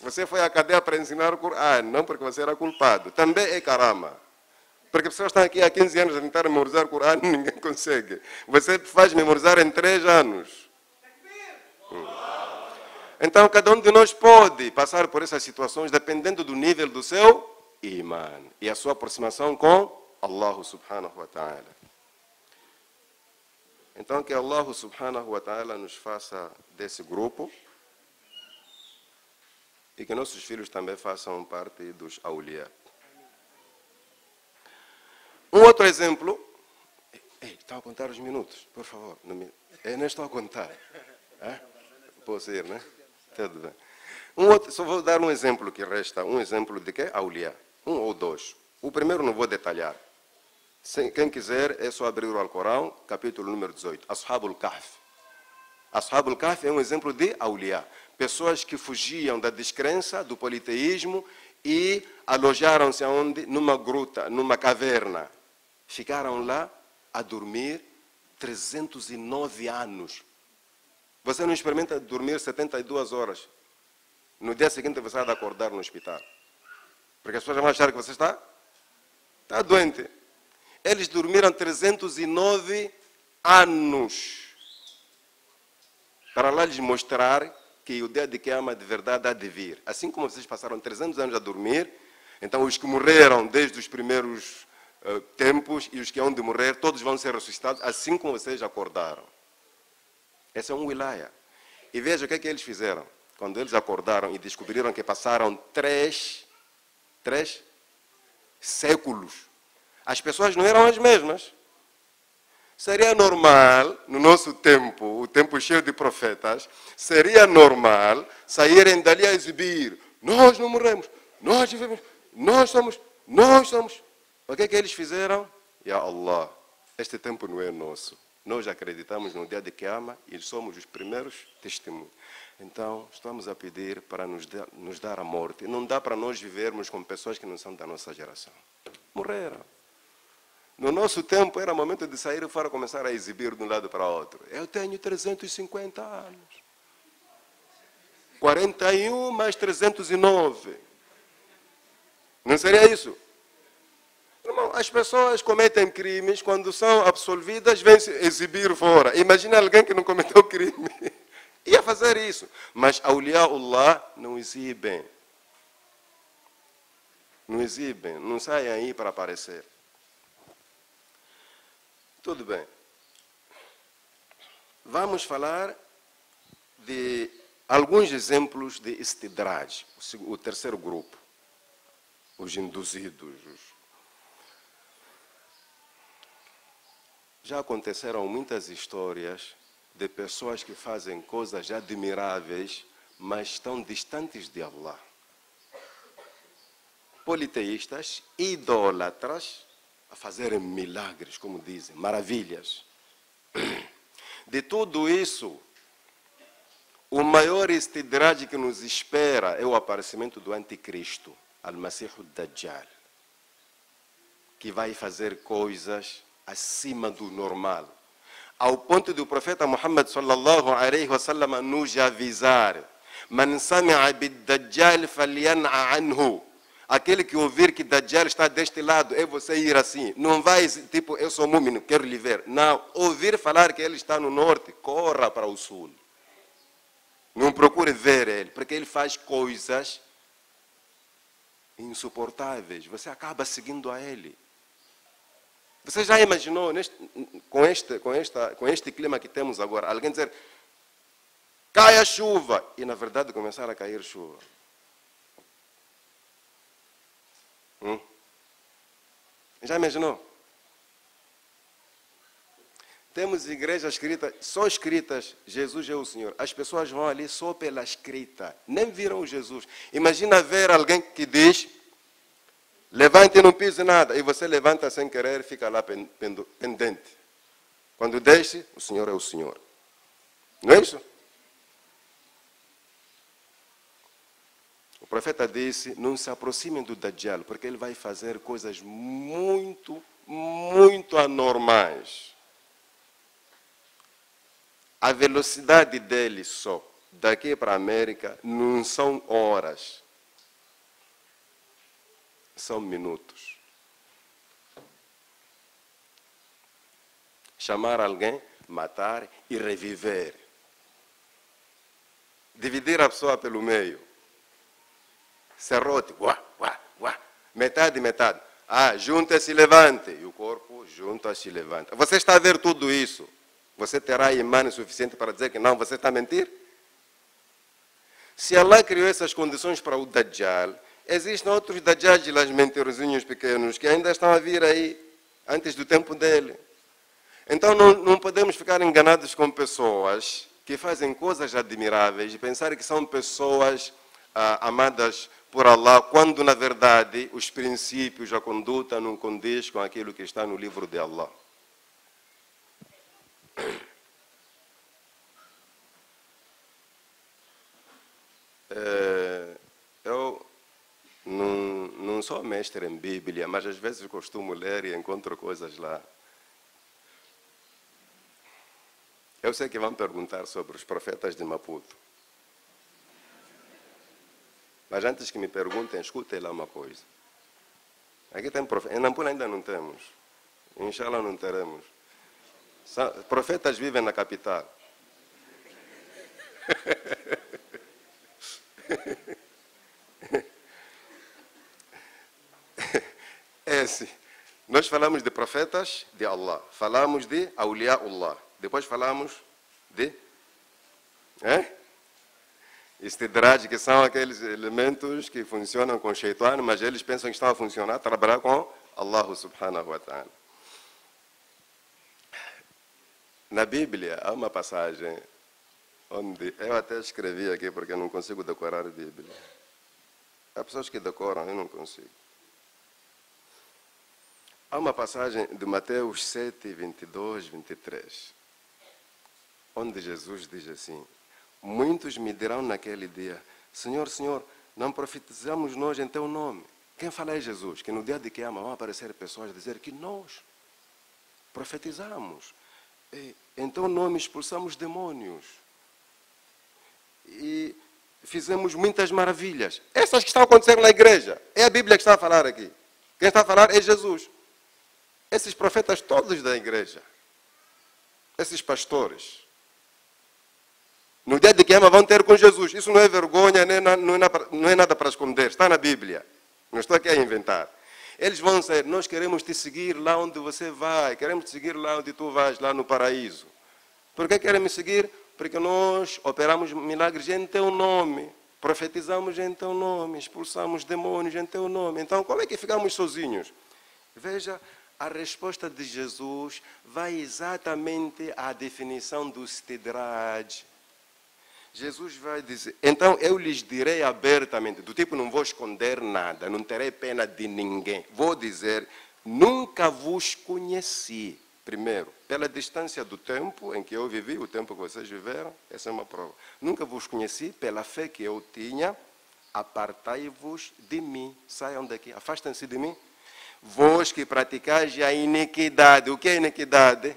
S1: Você foi à cadeia para ensinar o Corão, não porque você era culpado. Também é carama. Porque pessoas estão aqui há 15 anos a tentar memorizar o Corão e *laughs* ninguém consegue. Você faz memorizar em 3 anos. Hum. Então, cada um de nós pode passar por essas situações dependendo do nível do seu iman e a sua aproximação com Allah subhanahu wa ta'ala. Então, que Allah subhanahu wa ta'ala nos faça desse grupo e que nossos filhos também façam parte dos awliya. Um outro exemplo. Ei, estão a contar os minutos, por favor. Não, me... Eu não estou a contar. É? Posso ir, né? Tudo bem. Um outro, só vou dar um exemplo que resta. Um exemplo de que? Aulia. Um ou dois. O primeiro não vou detalhar. Quem quiser, é só abrir o Alcorão, capítulo número 18. Ashabul Kahf. Ashabul Kahf é um exemplo de aulia. Pessoas que fugiam da descrença, do politeísmo e alojaram-se aonde? Numa gruta, numa caverna. Ficaram lá a dormir 309 anos. Você não experimenta dormir 72 horas. No dia seguinte você vai acordar no hospital. Porque as pessoas vão achar que você está, está doente. Eles dormiram 309 anos. Para lá lhes mostrar que o dia de que ama de verdade há de vir. Assim como vocês passaram 300 anos a dormir, então os que morreram desde os primeiros uh, tempos e os que hão de morrer, todos vão ser ressuscitados, assim como vocês acordaram. Esse é um wilaya. E veja o que é que eles fizeram. Quando eles acordaram e descobriram que passaram três, três séculos. As pessoas não eram as mesmas. Seria normal, no nosso tempo, o tempo cheio de profetas, seria normal saírem dali a exibir: nós não morremos, nós vivemos, nós somos, nós somos. O que é que eles fizeram? Ya Allah, Este tempo não é nosso. Nós acreditamos no dia de Kiama e somos os primeiros testemunhos. Então, estamos a pedir para nos dar, nos dar a morte. Não dá para nós vivermos com pessoas que não são da nossa geração. Morreram. No nosso tempo era momento de sair fora começar a exibir de um lado para outro. Eu tenho 350 anos. 41 mais 309. Não seria isso? Irmão, as pessoas cometem crimes, quando são absolvidas, vêm se exibir fora. Imagina alguém que não cometeu crime. *laughs* Ia fazer isso. Mas Allah não exibem. Não exibem, não saem aí para aparecer. Tudo bem. Vamos falar de alguns exemplos de istidraj, o terceiro grupo. Os induzidos, os Já aconteceram muitas histórias de pessoas que fazem coisas admiráveis, mas estão distantes de Allah. Politeístas, idólatras, a fazerem milagres, como dizem, maravilhas. *clears throat* De tudo isso, o maior estidrade que nos espera é o aparecimento do anticristo, Al-Masih Dajjal, que vai fazer coisas acima do normal. Ao ponto do profeta Muhammad sallallahu alaihi wasallam nos avisar: Man sami'a bid-dajjal falyan'a anhu. Aquele que ouvir que Dajjal está deste lado, é você ir assim. Não vai, tipo, eu sou múmino, quero lhe ver. Não, ouvir falar que ele está no norte, corra para o sul. Não procure ver ele, porque ele faz coisas insuportáveis. Você acaba seguindo a ele. Você já imaginou, neste, com, este, com, esta, com este clima que temos agora, alguém dizer, cai a chuva, e na verdade começar a cair chuva? Hum? Já imaginou? Temos igrejas escritas, só escritas, Jesus é o Senhor. As pessoas vão ali só pela escrita, nem viram Jesus. Imagina ver alguém que diz, Levante e não pise nada. E você levanta sem querer, fica lá pendente. Quando desce, o Senhor é o Senhor. Não é isso? Profeta disse: não se aproximem do Dajjal, porque ele vai fazer coisas muito, muito anormais. A velocidade dele só, daqui para a América, não são horas são minutos. Chamar alguém, matar e reviver. Dividir a pessoa pelo meio. Serrote, uá, uá, uá. Metade, metade. Ah, junta-se levante. E o corpo junta-se levanta. Você está a ver tudo isso. Você terá imã suficiente para dizer que não, você está a mentir? Se Allah criou essas condições para o Dajjal, Existem outros dajajilas mentirosinhos pequenos que ainda estão a vir aí antes do tempo dele. Então não, não podemos ficar enganados com pessoas que fazem coisas admiráveis e pensar que são pessoas ah, amadas por Allah, quando na verdade os princípios, a conduta não condiz com aquilo que está no livro de Allah. *coughs* É, eu não, não sou mestre em Bíblia, mas às vezes costumo ler e encontro coisas lá. Eu sei que vão perguntar sobre os profetas de Maputo. Mas antes que me perguntem, escutem lá uma coisa. Aqui tem profeta. Em Nampula ainda não temos. Inshallah não teremos. Profetas vivem na capital. esse. *laughs* Nós falamos de profetas de Allah, falamos de Allah, depois falamos de é? Istidraj, que são aqueles elementos que funcionam com Shaitan, mas eles pensam que estão a funcionar, trabalhar com Allah subhanahu wa ta'ala. Na Bíblia há uma passagem onde eu até escrevi aqui porque eu não consigo decorar a Bíblia. Há pessoas que decoram, eu não consigo. Há uma passagem de Mateus 7, 22, 23, onde Jesus diz assim: Muitos me dirão naquele dia: Senhor, Senhor, não profetizamos nós em teu nome. Quem fala é Jesus, que no dia de que ama vão aparecer pessoas dizer que nós profetizamos. E, então nome expulsamos demônios. E fizemos muitas maravilhas. Essas que estão acontecendo na igreja. É a Bíblia que está a falar aqui. Quem está a falar é Jesus. Esses profetas todos da igreja. Esses pastores. No dia de queima vão ter com Jesus. Isso não é vergonha, não é, não é nada para esconder. Está na Bíblia. Não estou aqui a inventar. Eles vão dizer, nós queremos te seguir lá onde você vai, queremos te seguir lá onde tu vais, lá no paraíso. Por que querem me seguir? Porque nós operamos milagres em teu nome, profetizamos em teu nome, expulsamos demônios em teu nome. Então, como é que ficamos sozinhos? Veja, a resposta de Jesus vai exatamente à definição do stidrad. Jesus vai dizer, então eu lhes direi abertamente, do tipo não vou esconder nada, não terei pena de ninguém. Vou dizer, nunca vos conheci. Primeiro, pela distância do tempo em que eu vivi, o tempo que vocês viveram, essa é uma prova. Nunca vos conheci pela fé que eu tinha, apartai-vos de mim. Saiam daqui, afastem-se de mim. Vós que praticais a iniquidade. O que é iniquidade?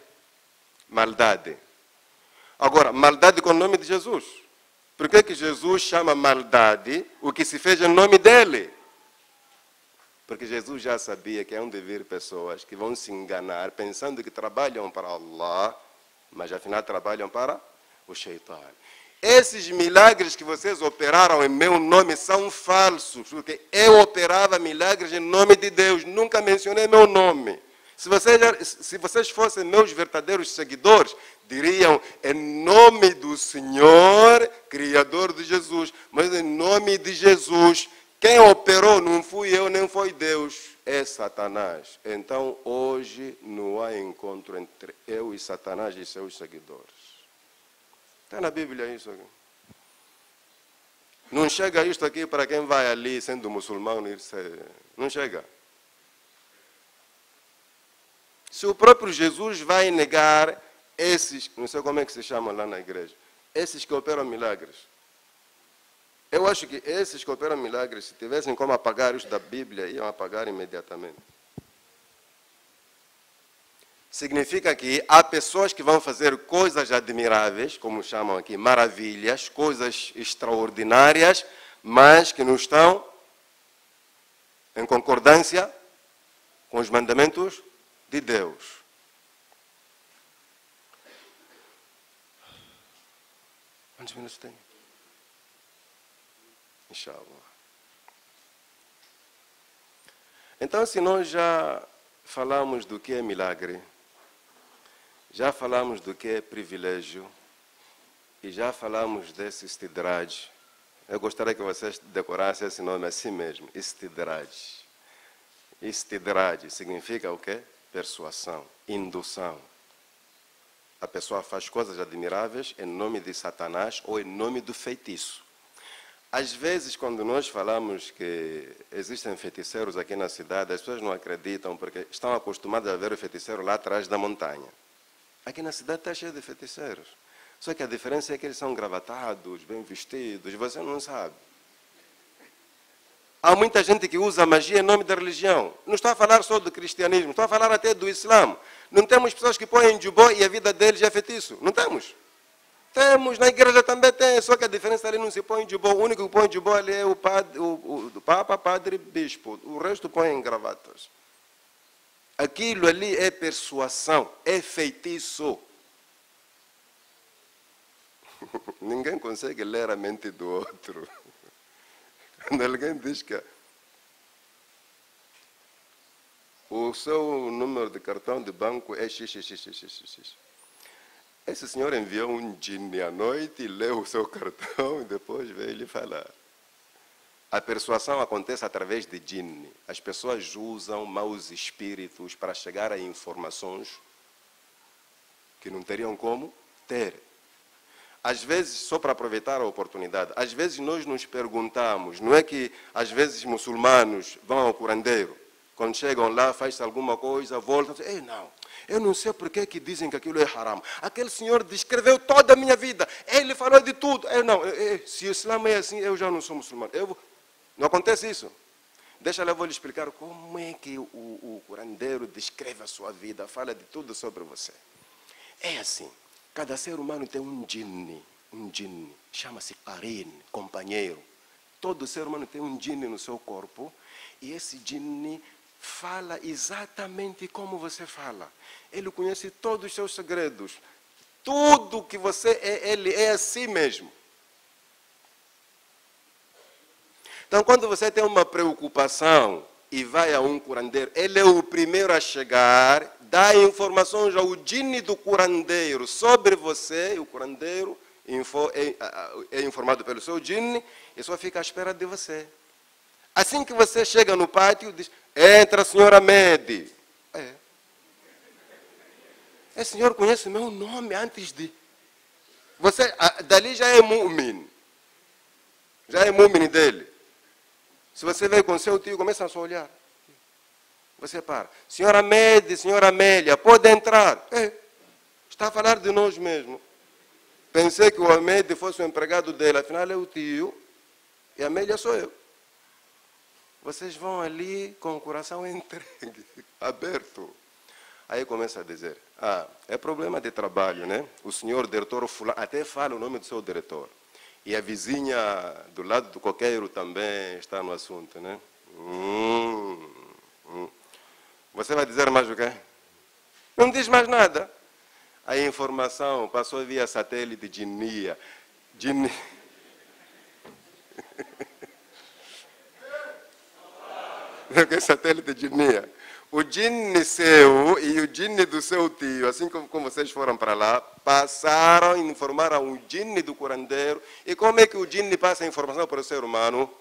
S1: Maldade. Agora, maldade com o nome de Jesus. Por que, que Jesus chama maldade o que se fez em nome dele? Porque Jesus já sabia que há um de vir pessoas que vão se enganar pensando que trabalham para Allah, mas afinal trabalham para o Shaitan. Esses milagres que vocês operaram em meu nome são falsos, porque eu operava milagres em nome de Deus, nunca mencionei meu nome. Se vocês, se vocês fossem meus verdadeiros seguidores, diriam em nome do Senhor, Criador de Jesus, mas em nome de Jesus, quem operou não fui eu, nem foi Deus, é Satanás. Então, hoje não há encontro entre eu e Satanás e seus seguidores. Está na Bíblia isso aqui. Não chega isto aqui para quem vai ali sendo muçulmano. Não chega. Se o próprio Jesus vai negar esses, não sei como é que se chama lá na igreja, esses que operam milagres, eu acho que esses que operam milagres, se tivessem como apagar isso da Bíblia, iam apagar imediatamente. Significa que há pessoas que vão fazer coisas admiráveis, como chamam aqui, maravilhas, coisas extraordinárias, mas que não estão em concordância com os mandamentos de Deus. Quantos minutos tem? Inshallah. Então, se nós já falamos do que é milagre, já falamos do que é privilégio, e já falamos desse istidraj, eu gostaria que vocês decorassem esse nome assim mesmo, istidraj. Istidraj significa o quê? Persuasão, indução. A pessoa faz coisas admiráveis em nome de Satanás ou em nome do feitiço. Às vezes, quando nós falamos que existem feiticeiros aqui na cidade, as pessoas não acreditam porque estão acostumadas a ver o feiticeiro lá atrás da montanha. Aqui na cidade está cheio de feiticeiros. Só que a diferença é que eles são gravatados, bem vestidos, você não sabe. Há muita gente que usa magia em nome da religião. Não estou a falar só do cristianismo, estou a falar até do Islã. Não temos pessoas que põem jubó e a vida deles é feitiço. Não temos. Temos, na igreja também tem, só que a diferença ali não se põe boa. O único que põe boa ali é o, padre, o, o Papa, Padre Bispo. O resto põe em gravatas. Aquilo ali é persuasão, é feitiço. *laughs* Ninguém consegue ler a mente do outro. Alguém diz que o seu número de cartão de banco é xxxxxx. Esse senhor enviou um djinn à noite, leu o seu *laughs* cartão e depois veio lhe falar. A persuasão acontece através de djinn. As pessoas usam maus espíritos para chegar a informações que não teriam como ter. Às vezes, só para aproveitar a oportunidade, às vezes nós nos perguntamos, não é que às vezes muçulmanos vão ao curandeiro, Quando chegam lá, faz alguma coisa, voltam. Ei, não, eu não sei por que dizem que aquilo é haram. Aquele senhor descreveu toda a minha vida. Ele falou de tudo. Eu não, eu, se o Islã é assim, eu já não sou muçulmano. Eu, não acontece isso. Deixa eu vou lhe explicar como é que o, o curandeiro descreve a sua vida, fala de tudo sobre você. É assim, cada ser humano tem um jinni, um jinni, chama-se Karin, companheiro. Todo ser humano tem um jinni no seu corpo, e esse jinni fala exatamente como você fala. Ele conhece todos os seus segredos. Tudo que você é, ele é assim mesmo. Então, quando você tem uma preocupação e vai a um curandeiro, ele é o primeiro a chegar, dá informações ao djinni do curandeiro sobre você, e o curandeiro é, é informado pelo seu djinni e só fica à espera de você. Assim que você chega no pátio, diz: Entra, senhora Mede. É. O senhor conhece meu nome antes de. Você, dali já é mu'min. Já é mu'min dele. Se você vem com seu tio, começa a só olhar. Você para. Senhora Mede, senhora Amélia, pode entrar. É. Está a falar de nós mesmo. Pensei que o Amélia fosse o empregado dele, afinal é o tio. E a Amélia sou eu vocês vão ali com o coração *laughs* entregue, aberto. Aí começa a dizer, ah, é problema de trabalho, né? O senhor diretor fulano, até fala o nome do seu diretor. E a vizinha do lado do coqueiro também está no assunto, né? Hum, hum. Você vai dizer mais o quê? Não diz mais nada. A informação passou via satélite de Nia. De Nia. que é satélite de Nia. O jinne seu e o jinne do seu tio, assim como, como vocês foram para lá, passaram informaram o jinne do curandeiro. E como é que o jinne passa a informação para o ser humano?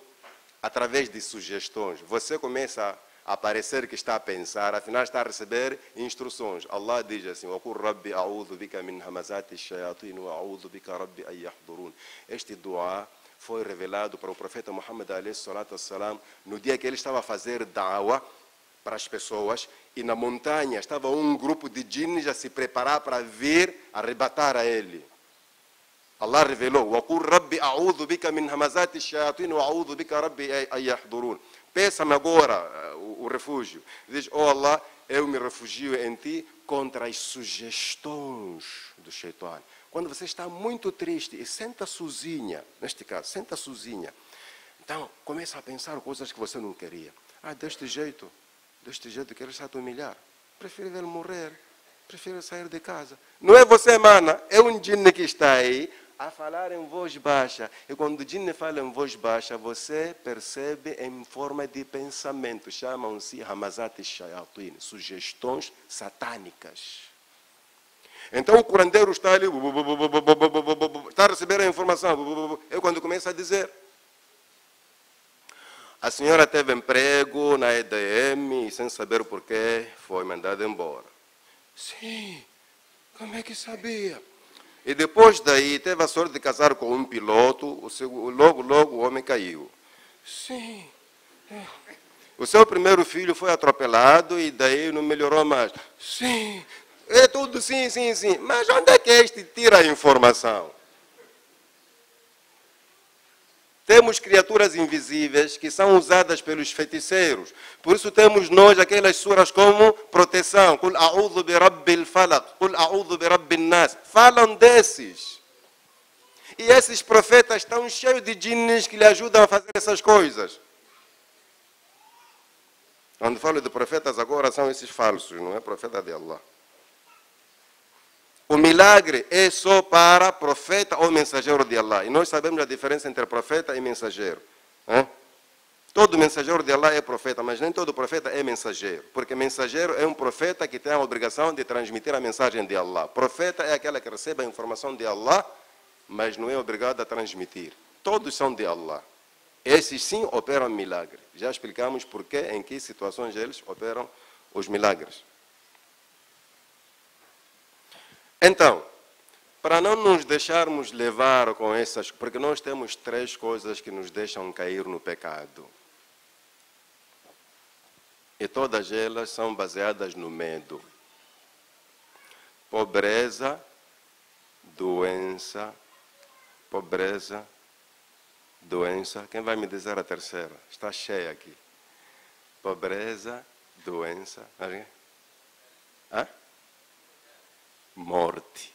S1: Através de sugestões. Você começa a a parecer que está a pensar, afinal está a receber instruções. Allah diz assim: Este dua foi revelado para o profeta Muhammad salam no dia que ele estava a fazer da'wa para as pessoas e na montanha estava um grupo de jinns a se preparar para vir arrebatar a ele. Allah revelou: Peça-me agora, o, refúgio. Diz: Oh Allah, eu me refugio em ti contra as sugestões do Shaitan. Quando você está muito triste e senta sozinha, neste caso, senta sozinha, então começa a pensar coisas que você não queria. Ah, deste jeito, deste jeito que ele está a te humilhar. Prefiro ele morrer, prefiro sair de casa. Não é você, mana, é um djinne que está aí a falar em voz baixa. E quando o djinne fala em voz baixa, você percebe em forma de pensamento. Chamam-se Hamazat Shayatin, sugestões satânicas. Então o curandeiro está ali, está a receber a informação. Eu quando começo a dizer, a senhora teve emprego na EDM e sem saber porquê foi mandada embora. Sim, como é que sabia? E depois daí teve a sorte de casar com um piloto, logo, logo o homem caiu. Sim. O seu primeiro filho foi atropelado e daí não melhorou mais. Sim. É tudo sim, sim, sim. Mas onde é que este tira a informação? Temos criaturas invisíveis que são usadas pelos feiticeiros. Por isso temos nós aquelas suras como proteção. Kul a'udhu bi rabbil falaq. Kul a'udhu bi nas. Falam desses. E esses profetas estão cheios de jinnes que lhe ajudam a fazer essas coisas. Quando falo de profetas agora são esses falsos, não é profeta de Allah. O milagre é só para profeta ou mensageiro de Allah. E nós sabemos a diferença entre profeta e mensageiro. Todo mensageiro de Allah é profeta, mas nem todo profeta é mensageiro. Porque mensageiro é um profeta que tem a obrigação de transmitir a mensagem de Allah. Profeta é aquele que recebe a informação de Allah, mas não é obrigado a transmitir. Todos são de Allah. Esses sim operam milagres. Já explicamos por que, em que situações eles operam os milagres. Então, para não nos deixarmos levar com essas, porque nós temos três coisas que nos deixam cair no pecado. E todas elas são baseadas no medo. Pobreza, doença, pobreza, doença. Quem vai me dizer a terceira? Está cheia aqui. Pobreza, doença. Hã? Morte.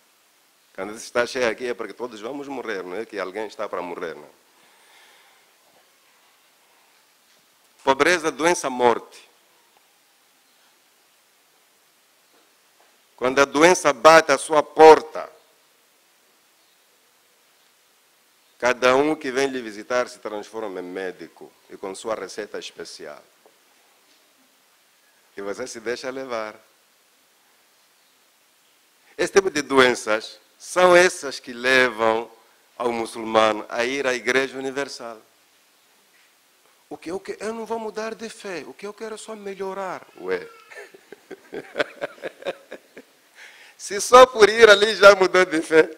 S1: Quando está cheia aqui é porque todos vamos morrer, não é que alguém está para morrer. Não? Pobreza, doença, morte. Quando a doença bate à sua porta, cada um que vem lhe visitar se transforma em médico e com sua receita especial. E você se deixa levar. Esse tipo de doenças são essas que levam ao muçulmano a ir à Igreja Universal. O que eu, que, eu não vou mudar de fé, o que eu quero é só melhorar. Ué. *laughs* Se só por ir ali já mudou de fé,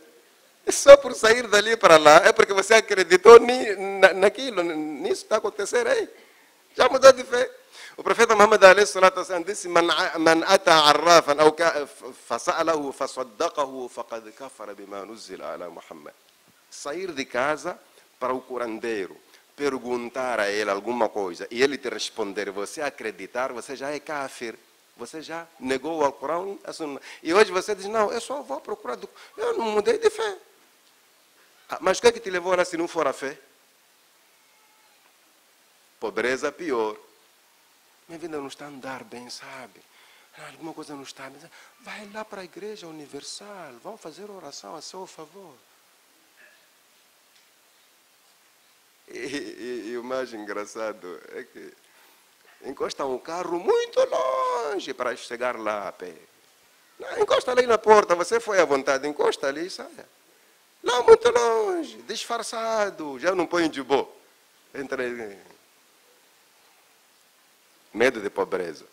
S1: só por sair dali para lá, é porque você acreditou ni, na, naquilo, nisso que está acontecendo aí. Já mudou de fé. O profeta Muhammad disse: Man, man ata arrafan ou fasa'alahu fasaddaqahu faqad kafara bima nuzila ala Muhammad. Sair de casa para o curandeiro, perguntar a ele alguma coisa e ele te responder, você acreditar, você já é kafir. Você já negou o Alcorão. E hoje você diz, não, eu só vou procurar. Do... Eu não mudei de fé. Ah, mas o que é que te levou lá se não for a fé? Pobreza pior. Minha vida não está a andar bem, sabe? Ah, alguma coisa não está bem. Vai lá para a igreja universal. Vamos fazer oração a seu favor. E, e, e o mais engraçado é que encostam o carro muito longe para chegar lá a pé. Não, encosta ali na porta, você foi à vontade, encosta ali e saia. Lá muito longe, disfarçado, já não põe de boa. Entra aí. Medo de pobreza.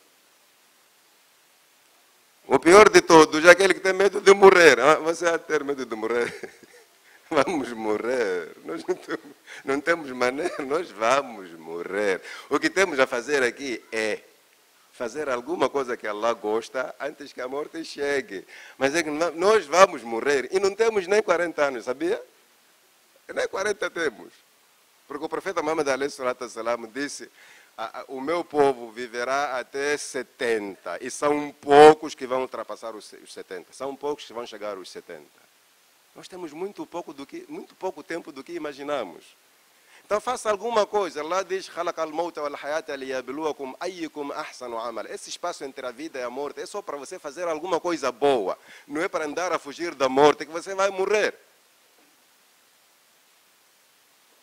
S1: O pior de todos é aquele que tem medo de morrer. Ah, você vai ter medo de morrer. *laughs* Vamos morrer. Nós não temos, não temos maneira, nós vamos morrer. O que temos a fazer aqui é fazer alguma coisa que Allah gosta antes que a morte chegue. Mas é que nós vamos morrer e não temos nem 40 anos, sabia? Nem 40 temos. Porque o profeta Muhammad disse: o meu povo viverá até 70. E são poucos que vão ultrapassar os 70. São poucos que vão chegar aos 70. Nós temos muito pouco, do que, muito pouco tempo do que imaginamos. Então faça alguma coisa. Allah diz: Esse espaço entre a vida e a morte é só para você fazer alguma coisa boa. Não é para andar a fugir da morte que você vai morrer.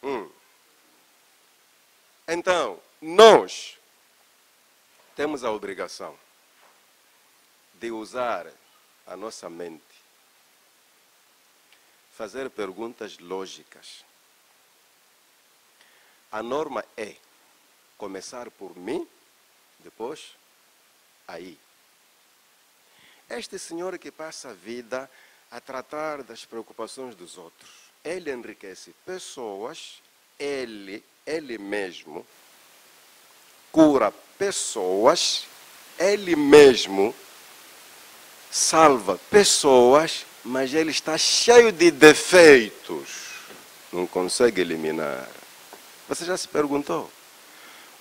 S1: Hum. Então, nós temos a obrigação de usar a nossa mente fazer perguntas lógicas. A norma é começar por mim, depois aí. Este senhor que passa a vida a tratar das preocupações dos outros, ele enriquece pessoas, ele, ele mesmo, cura pessoas, ele mesmo salva pessoas mas ele está cheio de defeitos. Não consegue eliminar. Você já se perguntou?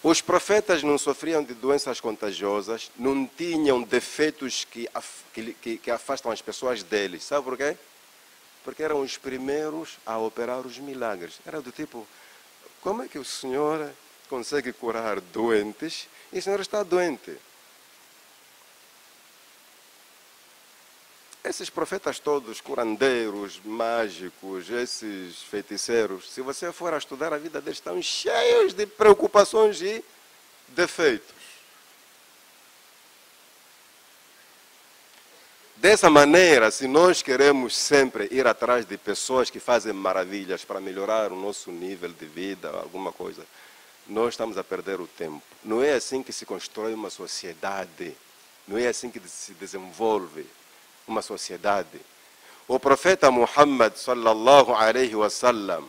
S1: Os profetas não sofriam de doenças contagiosas, não tinham defeitos que, que, que afastam as pessoas deles. Sabe por quê? Porque eram os primeiros a operar os milagres. Era do tipo: como é que o Senhor consegue curar doentes e o Senhor está doente? Esses profetas todos, curandeiros, mágicos, esses feiticeiros, se você for a estudar a vida deles, estão cheios de preocupações e defeitos. Dessa maneira, se nós queremos sempre ir atrás de pessoas que fazem maravilhas para melhorar o nosso nível de vida, alguma coisa, nós estamos a perder o tempo. Não é assim que se constrói uma sociedade. Não é assim que se desenvolve uma sociedade. O profeta Muhammad sallallahu alaihi wasallam,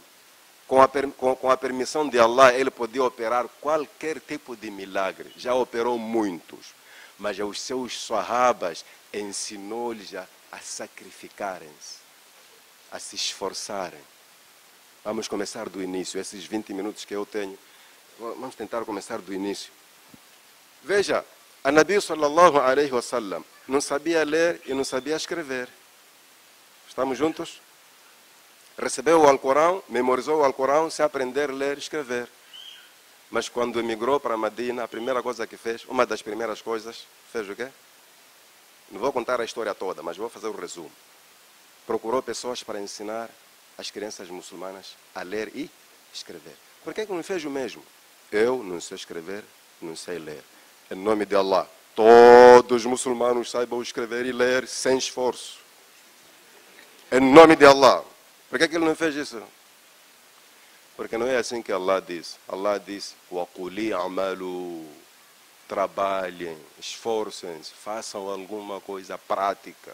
S1: com a, com, com a permissão de Allah, ele podia operar qualquer tipo de milagre. Já operou muitos. Mas aos seus sahabas ensinou-lhes a, a sacrificarem-se, a se esforçarem. Vamos começar do início, esses 20 minutos que eu tenho. Vamos tentar começar do início. Veja, a Nabi sallallahu alaihi wasallam não sabia ler e não sabia escrever. Estamos juntos? Recebeu o Alcorão, memorizou o Alcorão sem aprender a ler e escrever. Mas quando emigrou para Medina, a primeira coisa que fez, uma das primeiras coisas, fez o quê? Não vou contar a história toda, mas vou fazer o um resumo. Procurou pessoas para ensinar as crianças muçulmanas a ler e escrever. Por que, que não fez o mesmo? Eu não sei escrever, não sei ler. Em nome de Allah, todos os muçulmanos saibam escrever e ler sem esforço. Em nome de Allah. Por que, que ele não fez isso? Porque não é assim que Allah diz. Allah diz: "Waquli amalu". Trabalhem, esforcem-se, façam alguma coisa prática.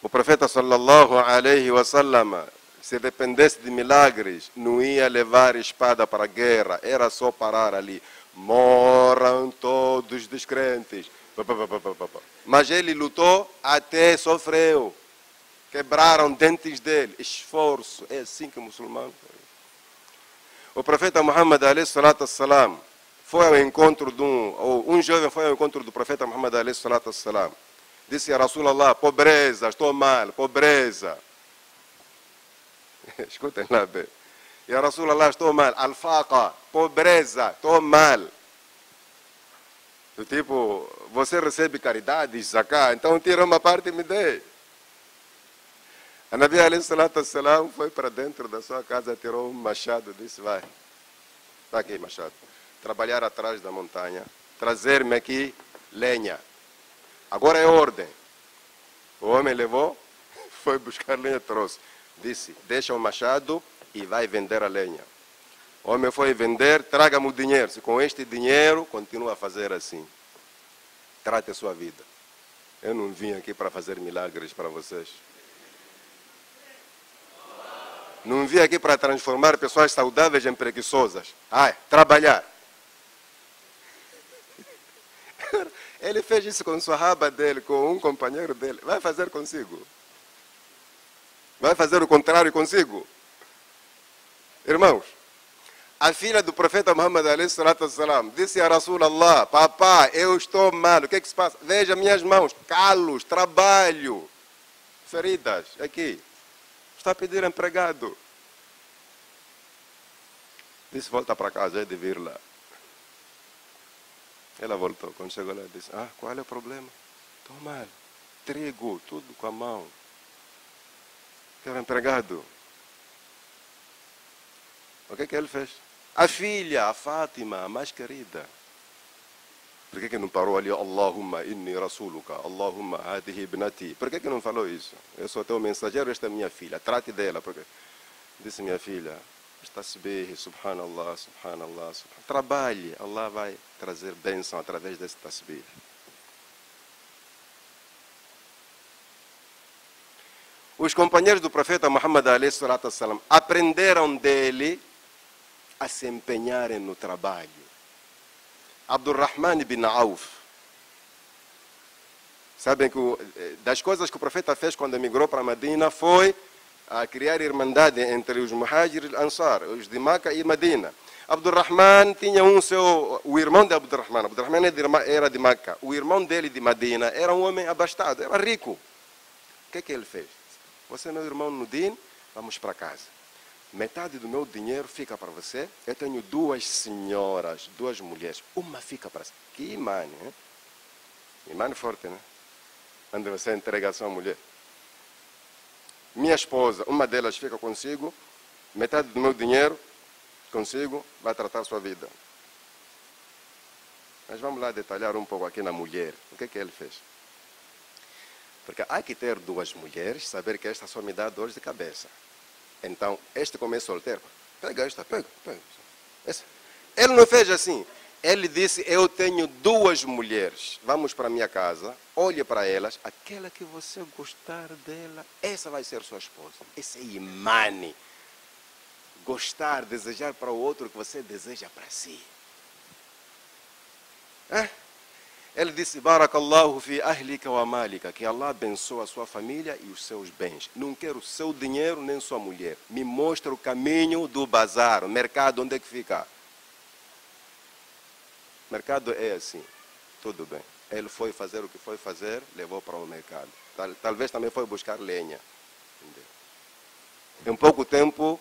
S1: O profeta sallallahu alaihi wasallam, se dependesse de milagres, não ia levar espada para a guerra, era só parar ali. Moram todos os descrentes. Mas ele lutou até sofreu. Quebraram dentes dele. Esforço. É assim que o muçulmano. O profeta Muhammad salam, foi ao encontro de um, ou um jovem foi ao encontro do profeta Muhammad salam. Disse a Rasulallah, pobreza, estou mal, pobreza. *laughs* Escutem lá bem. A Rasulallah, estou mal, alfaqa, pobreza, estou mal. Do tipo, você recebe caridade, zakat, então tira uma parte e me dê. A Nabi salam foi para dentro da sua casa, tirou um machado e disse, vai, está aqui machado. Trabalhar atrás da montanha, trazer-me aqui lenha. Agora é ordem. O homem levou, *laughs* foi buscar lenha, trouxe. Disse, deixa o machado e vai vender a lenha. O homem foi vender, traga-me o dinheiro. Se com este dinheiro, continua a fazer assim. Trate a sua vida. Eu não vim aqui para fazer milagres para vocês. Não vim aqui para transformar pessoas saudáveis em preguiçosas. Ai, trabalhar. *laughs* Ele fez isso com sua raba dele, com um companheiro dele. Vai fazer consigo. Vai fazer o contrário consigo. Irmãos, a filha do profeta Muhammad salam, disse a Rasulallah, papá, eu estou mal, o que é que se passa? Veja minhas mãos, calos, trabalho, feridas, aqui. Está a pedir empregado. Disse, volta para casa, é de vir lá. Ela voltou. Quando chegou lá, disse: Ah, qual é o problema? Estou mal. Trigo, tudo com a mão. Quero empregado. O que, é que ele fez? A filha, a Fátima, a mais querida. Por que, que não parou ali, Allahumma inni rasuluka, Allahumma hadihi ibnati? Por que, que não falou isso? Eu sou teu mensageiro, esta é minha filha, trate dela. Porque... Disse minha filha, tasbih, subhanallah, subhanallah, subhanallah. Trabalhe, Allah vai trazer bênção através desse tasbih. Os companheiros do profeta Muhammad salam, aprenderam dele a se empenharem no trabalho. Abdurrahman bin Auf. Sabem que eh, das coisas que o profeta fez quando emigrou para Medina foi a criar irmandade entre os Muhajir e Ansar, os de Maca e Medina. Abdurrahman tinha um seu, o irmão de Abdurrahman, Abdurrahman era de Maca, o irmão dele de Medina era um homem abastado, era rico. O que é que ele fez? Você é meu irmão Nudin, vamos para casa. Metade do meu dinheiro fica para você. Eu tenho duas senhoras, duas mulheres. Uma fica para você. Que imã, né? Imã forte, né? Quando você entrega a sua mulher minha esposa, uma delas fica consigo, metade do meu dinheiro consigo, vai tratar sua vida. Mas vamos lá detalhar um pouco aqui na mulher. O que é que ele fez? Porque há que ter duas mulheres, saber que esta só me dá dores de cabeça. Então, este como é solteiro, pega esta, pega, pega. Essa. Ele não fez assim. Ele disse: Eu tenho duas mulheres. Vamos para a minha casa, olhe para elas. Aquela que você gostar dela, essa vai ser sua esposa. Esse é imane. Gostar, desejar para o outro que você deseja para si. É? Ele disse: Barakallahu fi ahlika wa malika. Que Allah abençoe a sua família e os seus bens. Não quero seu dinheiro nem sua mulher. Me mostra o caminho do bazar, o mercado, onde é que fica. O mercado é assim. Tudo bem. Ele foi fazer o que foi fazer, levou para o mercado. Talvez também foi buscar lenha. Em pouco tempo,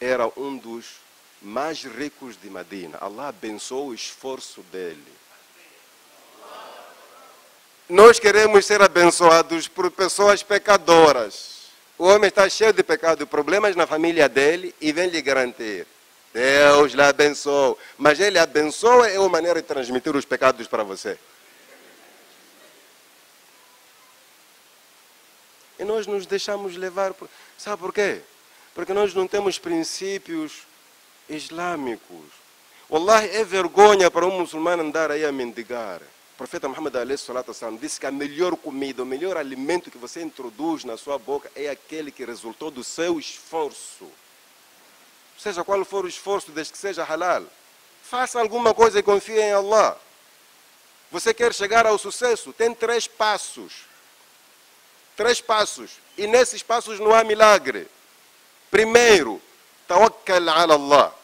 S1: era um dos mais ricos de Medina. Allah abençoou o esforço dele nós queremos ser abençoados por pessoas pecadoras. O homem está cheio de pecado e problemas na família dele e vem lhe garantir. Deus lhe abençoou. Mas ele abençoa é uma maneira de transmitir os pecados para você. E nós nos deixamos levar. Por... Sabe por quê? Porque nós não temos princípios islâmicos. Wallah, é vergonha para um muçulmano andar aí a mendigar profeta Muhammad sallam, disse que a melhor comida, o melhor alimento que você introduz na sua boca é aquele que resultou do seu esforço. Seja qual for o esforço, desde que seja halal. Faça alguma coisa e confie em Allah. Você quer chegar ao sucesso? Tem três passos. Três passos. E nesses passos não há milagre. Primeiro, tawakkal ala Allah.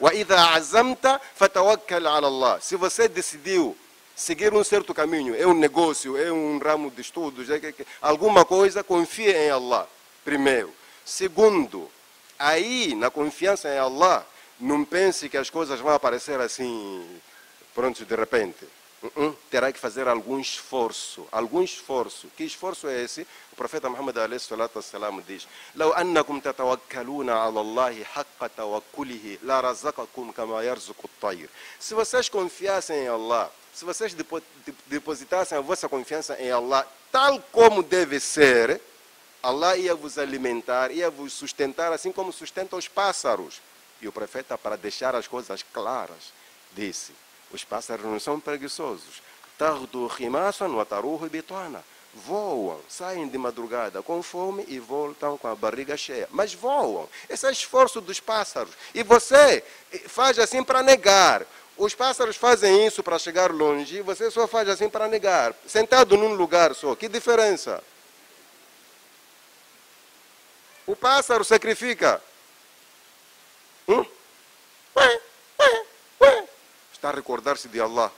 S1: وإذا عزمت فتوكل على الله. Se você decidiu seguir um certo caminho, é um negócio, é um ramo de estudos, é que, alguma coisa, confie em Allah, primeiro. Segundo, aí, na confiança em Allah, não pense que as coisas vão aparecer assim, pronto, de repente. Uh -uh. Terá que fazer algum esforço. Algum esforço. Que esforço é esse? O profeta Muhammad salam diz: لو أنكم تتوكلون على الله حق توكله لرزقكم كما يرزق الطير. Se vocês confiassem em Allah, se vocês depositassem a vossa confiança em Allah, tal como deve ser, Allah ia vos alimentar, ia vos sustentar, assim como sustenta os pássaros. E o profeta, para deixar as coisas claras, disse: os pássaros não são preguiçosos. Tardu rimasan wataruhu bitana. Voam, saem de madrugada com fome e voltam com a barriga cheia. Mas voam. Esse é esforço dos pássaros. E você faz assim para negar. Os pássaros fazem isso para chegar longe, você só faz assim para negar. Sentado num lugar só. Que diferença? O pássaro sacrifica. Hum? Está a recordar-se de Allah.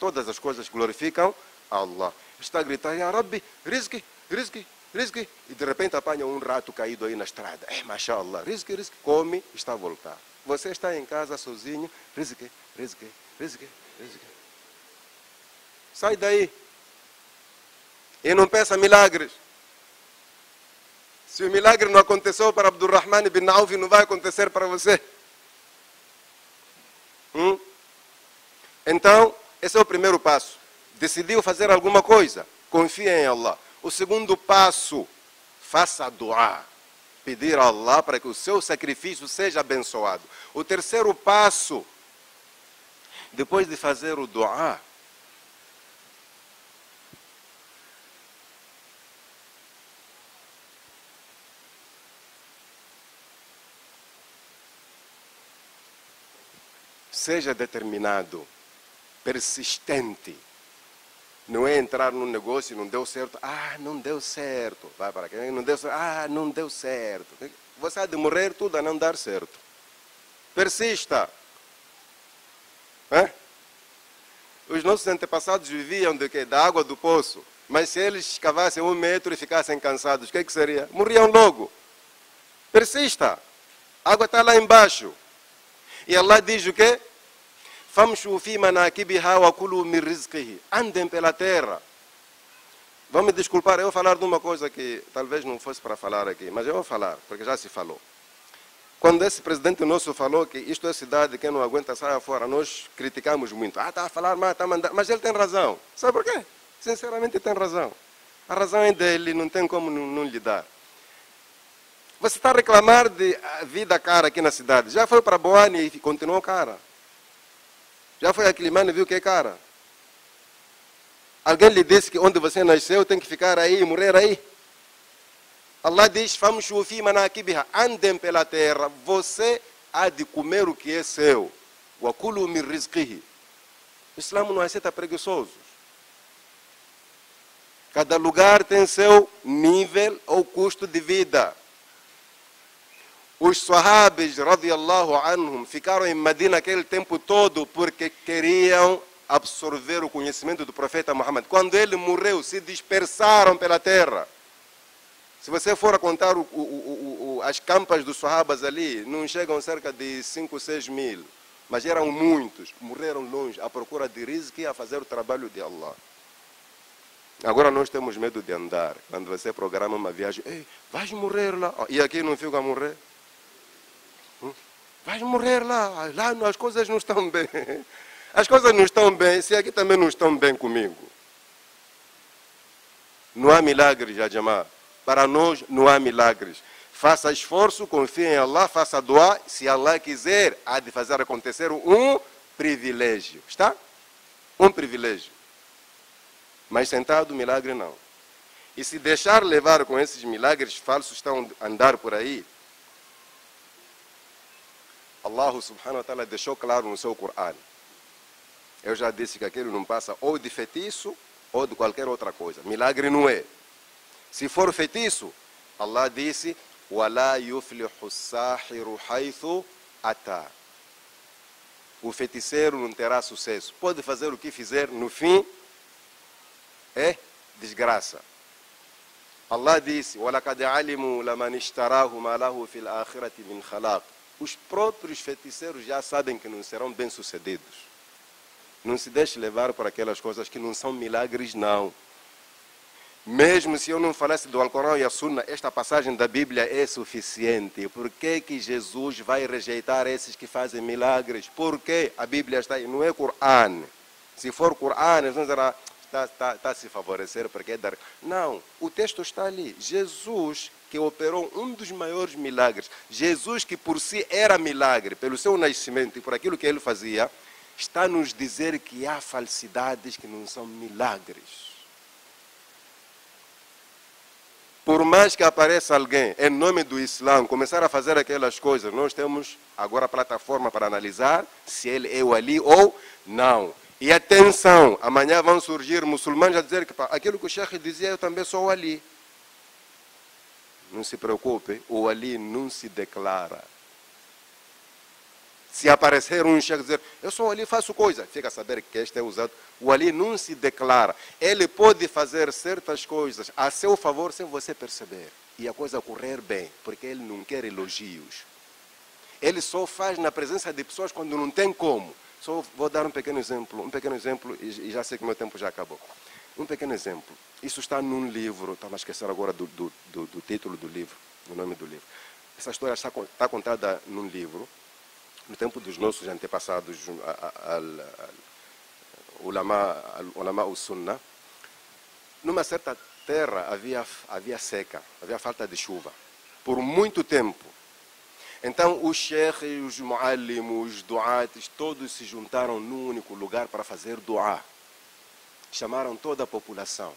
S1: Todas as coisas glorificam Allah. Está a gritar, Ya Rabbi, rizqui, rizqui, e de repente apanha um rato caído aí na estrada. É, mashallah, rizki, rizki, come, está a voltar. Você está em casa sozinho, rizki, rizki, rizki, rizki. Sai daí. E não peça milagres. Se o milagre não aconteceu para Abdurrahman ibn Auf, não vai acontecer para você. Hum? Então, esse é o primeiro passo. Decidiu fazer alguma coisa, confia em Allah. O segundo passo, faça doar. Pedir a Allah para que o seu sacrifício seja abençoado. O terceiro passo, depois de fazer o doar, seja determinado, persistente não é entrar num negócio e não deu certo. Ah, não deu certo. Vai para quem não deu certo. Ah, não deu certo. Você há de morrer tudo a não dar certo. Persista. É? Os nossos antepassados viviam de quê? Da água do poço. Mas se eles cavassem um metro e ficassem cansados, o que, é que seria? Morriam logo. Persista. A água está lá embaixo. E Allah diz o quê? Famshu fi manakibiha wa kulu min rizqihi. Andem pela terra. Vão me desculpar, eu falar de uma coisa que talvez não fosse para falar aqui, mas eu vou falar, porque já se falou. Quando esse presidente nosso falou que isto é cidade, quem não aguenta saia fora, nós criticamos muito. Ah, está a falar mal, está a mandar. Mas ele tem razão. Sabe por quê? Sinceramente tem razão. A razão é dele, não tem como não, não lhe dar. Você está a reclamar de vida cara aqui na cidade. Já foi para Boane e continuou cara. Já foi a Climane e viu que é cara. Alguém lhe disse que onde você nasceu tem que ficar aí, morrer aí. Allah diz, famshu fi andem pela terra, você há de comer o que é seu. O Islã não aceita preguiçosos. Cada lugar tem seu nível ou custo de vida. Os sahabis, radiallahu anhum, ficaram em Medina aquele tempo todo porque queriam absorver o conhecimento do profeta Muhammad. Quando ele morreu, se dispersaram pela terra. Se você for contar o, o, o, as campas dos sahabas ali, não chegam cerca de 5, 6 mil. Mas eram muitos, morreram longe, à procura de rizqui e a fazer o trabalho de Allah. Agora nós temos medo de andar. Quando você programa uma viagem, Ei, vais morrer lá. E aqui não fica a morrer? Vais morrer lá. Lá as coisas não estão bem. As coisas não estão bem, se aqui também não estão bem comigo. Não há milagres, já Jamá. Para nós não há milagres. Faça esforço, confie em Allah, faça doar. Se Allah quiser, há de fazer acontecer um privilégio. Está? Um privilégio. Mas sentado, milagre não. E se deixar levar com esses milagres falsos estão a andar por aí, Allah subhanahu wa ta'ala deixou claro no seu Coran. Eu já disse que aquilo não passa ou de feitiço ou de qualquer outra coisa. Milagre não é. Se for feitiço, Allah disse: "Wala yuflihu sahiru haythu ata". O feiticeiro não terá sucesso. Pode fazer o que fizer, no fim é desgraça. Allah disse: "Walaqad alimu laman ishtarahu ma lahu fil akhirati min khalaq". Os próprios feiticeiros já sabem que não serão bem-sucedidos. Não se deixe levar por aquelas coisas que não são milagres, não. Mesmo se eu não falasse do Alcorão e a Sunna, esta passagem da Bíblia é suficiente. Por que, que Jesus vai rejeitar esses que fazem milagres? Porque a Bíblia está aí, não é Corão. Se for vão dizer, ah, está, está, está a se favorecer porque é dar. Não, o texto está ali. Jesus que operou um dos maiores milagres. Jesus que por si era milagre, pelo seu nascimento e por aquilo que ele fazia, está a nos dizer que há falsidades que não são milagres. Por mais que apareça alguém em nome do Islã começar a fazer aquelas coisas, nós temos agora a plataforma para analisar se ele é o Ali ou não. E atenção, amanhã vão surgir muçulmanos a dizer que aquilo que o Sheikh dizia, eu também sou o Ali. Não se preocupe, o Ali não se declara. Se aparecer um chefe dizer, eu sou ali, faço coisa, fica a saber que este é usado. O ali não se declara. Ele pode fazer certas coisas a seu favor sem você perceber. E a coisa correr bem, porque ele não quer elogios. Ele só faz na presença de pessoas quando não tem como. Só vou dar um pequeno exemplo, um pequeno exemplo, e já sei que meu tempo já acabou. Um pequeno exemplo. Isso está num livro, estava a esquecer agora do, do, do, do título do livro, do nome do livro. Essa história está, está contada num livro no tempo dos nossos antepassados, o ulama o sunna, numa certa terra havia, havia seca, havia falta de chuva, por muito tempo. Então os sheikhs, os muallim, os duates, todos se juntaram num único lugar para fazer dua. Chamaram toda a população.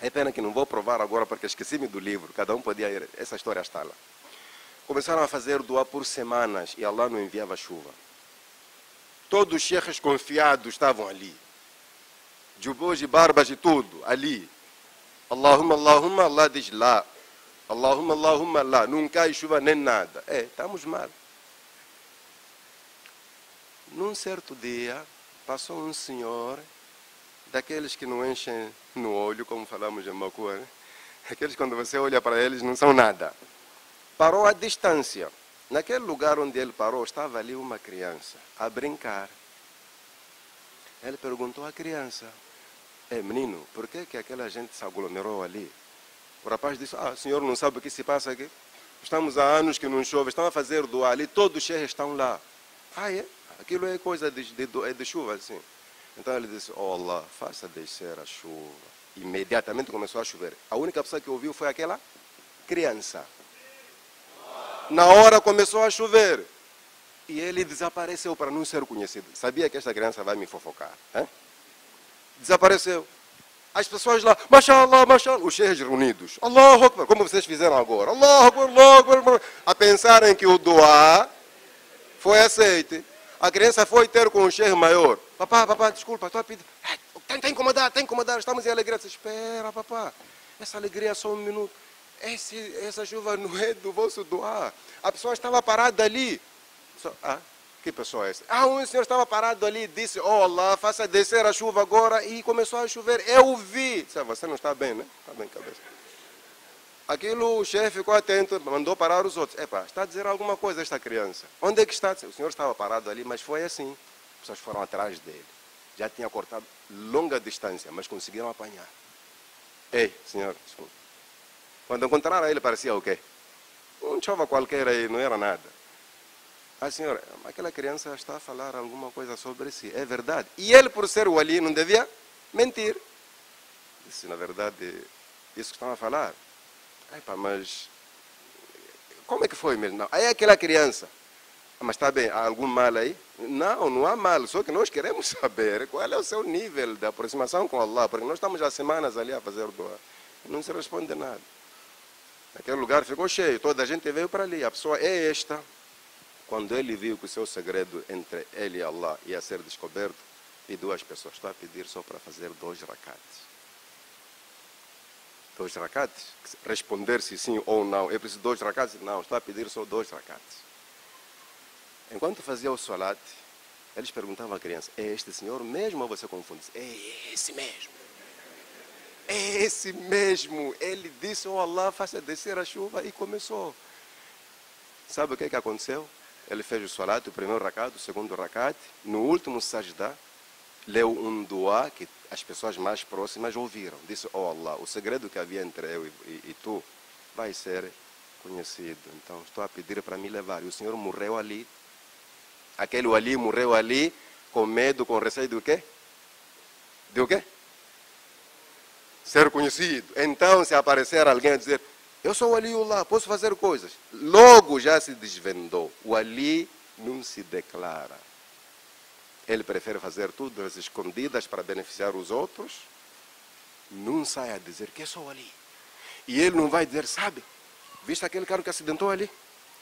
S1: É pena que não vou provar agora porque esqueci-me do livro, cada um podia ir, essa história está lá. Começaram a fazer doar por semanas e Allah não enviava chuva. Todos os cheikhs confiados estavam ali. Jubôs e barbas e tudo, ali. Allahumma, Allahumma, Allah diz lá. Allahumma, Allahumma, lá. Não cai chuva nem nada. É, estamos mal. Num certo dia, passou um senhor, daqueles que não enchem no olho, como falamos em Macua, né? Aqueles quando você olha para eles não são nada parou à distância. Naquele lugar onde ele parou, estava ali uma criança a brincar. Ele perguntou à criança: É menino, por que, que aquela gente se aglomerou ali? O rapaz disse: Ah, o senhor não sabe o que se passa aqui? Estamos há anos que não chove, estão a fazer doar ali, todos os cheios estão lá. Ah, é? Aquilo é coisa de, de, de, de chuva, assim. Então ele disse: Oh Allah, faça descer a chuva. Imediatamente começou a chover. A única pessoa que ouviu foi aquela criança. Na hora começou a chover. E ele desapareceu para não ser conhecido. Sabia que esta criança vai me fofocar. Hein? Desapareceu. As pessoas lá, mashallah, mashallah, os cheios reunidos. Akbar, como vocês fizeram agora. Allahu Akbar, Allahu a pensarem que o doar foi aceito. A criança foi ter com o cheio maior. Papá, papá, desculpa, estou a pedir. Tem, tem que incomodar, tem que incomodar, estamos em alegria. Espera, papá, essa alegria é só um minuto. Esse, essa chuva não é do vosso doar. A pessoa estava parada ali. Só, ah, que pessoa é essa? Ah, um senhor estava parado ali e disse, Allah, faça descer a chuva agora. E começou a chover. Eu vi. Disse, você não está bem, né? Está bem, cabeça. Aquilo o chefe ficou atento, mandou parar os outros. Epa, está a dizer alguma coisa esta criança. Onde é que está? O senhor estava parado ali, mas foi assim. As pessoas foram atrás dele. Já tinha cortado longa distância, mas conseguiram apanhar. Ei, senhor, desculpa. Quando encontraram ele, parecia o quê? Um chova qualquer aí, não era nada. Ah, senhor, aquela criança está a falar alguma coisa sobre si. É verdade. E ele, por ser o ali, não devia mentir. Disse, na verdade, isso que estão a falar Epa, mas como é que foi mesmo? Não. Aí é aquela criança. Ah, mas está bem, há algum mal aí? Não, não há mal, só que nós queremos *laughs* saber qual é o seu nível de aproximação com Allah, porque nós estamos há semanas ali a fazer doa. Não se responde nada. Aquele lugar ficou cheio, toda a gente veio para ali. A pessoa é esta. Quando ele viu que o seu segredo entre ele e Allah ia ser descoberto, e duas pessoas, estou a pedir só para fazer dois rakats dois racates, responder se sim ou não. É preciso dois racates? Não, está a pedir só dois racates. Enquanto fazia o salat, eles perguntavam à criança, é este senhor mesmo ou você confunde? -se? É esse mesmo. É esse mesmo. Ele disse, oh Allah, faça descer a chuva e começou. Sabe o que, é que aconteceu? Ele fez o salat, o primeiro racat, o segundo racat. No último sajda, leu um dua que as pessoas mais próximas ouviram. Disse, oh Allah, o segredo que havia entre eu e, e, e tu vai ser conhecido. Então estou a pedir para me levar. E o Senhor morreu ali. Aquele ali morreu ali com medo, com receio do quê? De o quê? Ser conhecido. Então, se aparecer alguém a dizer, eu sou o Ali Allah, posso fazer coisas. Logo já se desvendou. O Ali não se declara. Ele prefere fazer tudo às escondidas para beneficiar os outros. Não sai a dizer que sou ali. E ele não vai dizer, sabe, viste aquele carro que acidentou ali?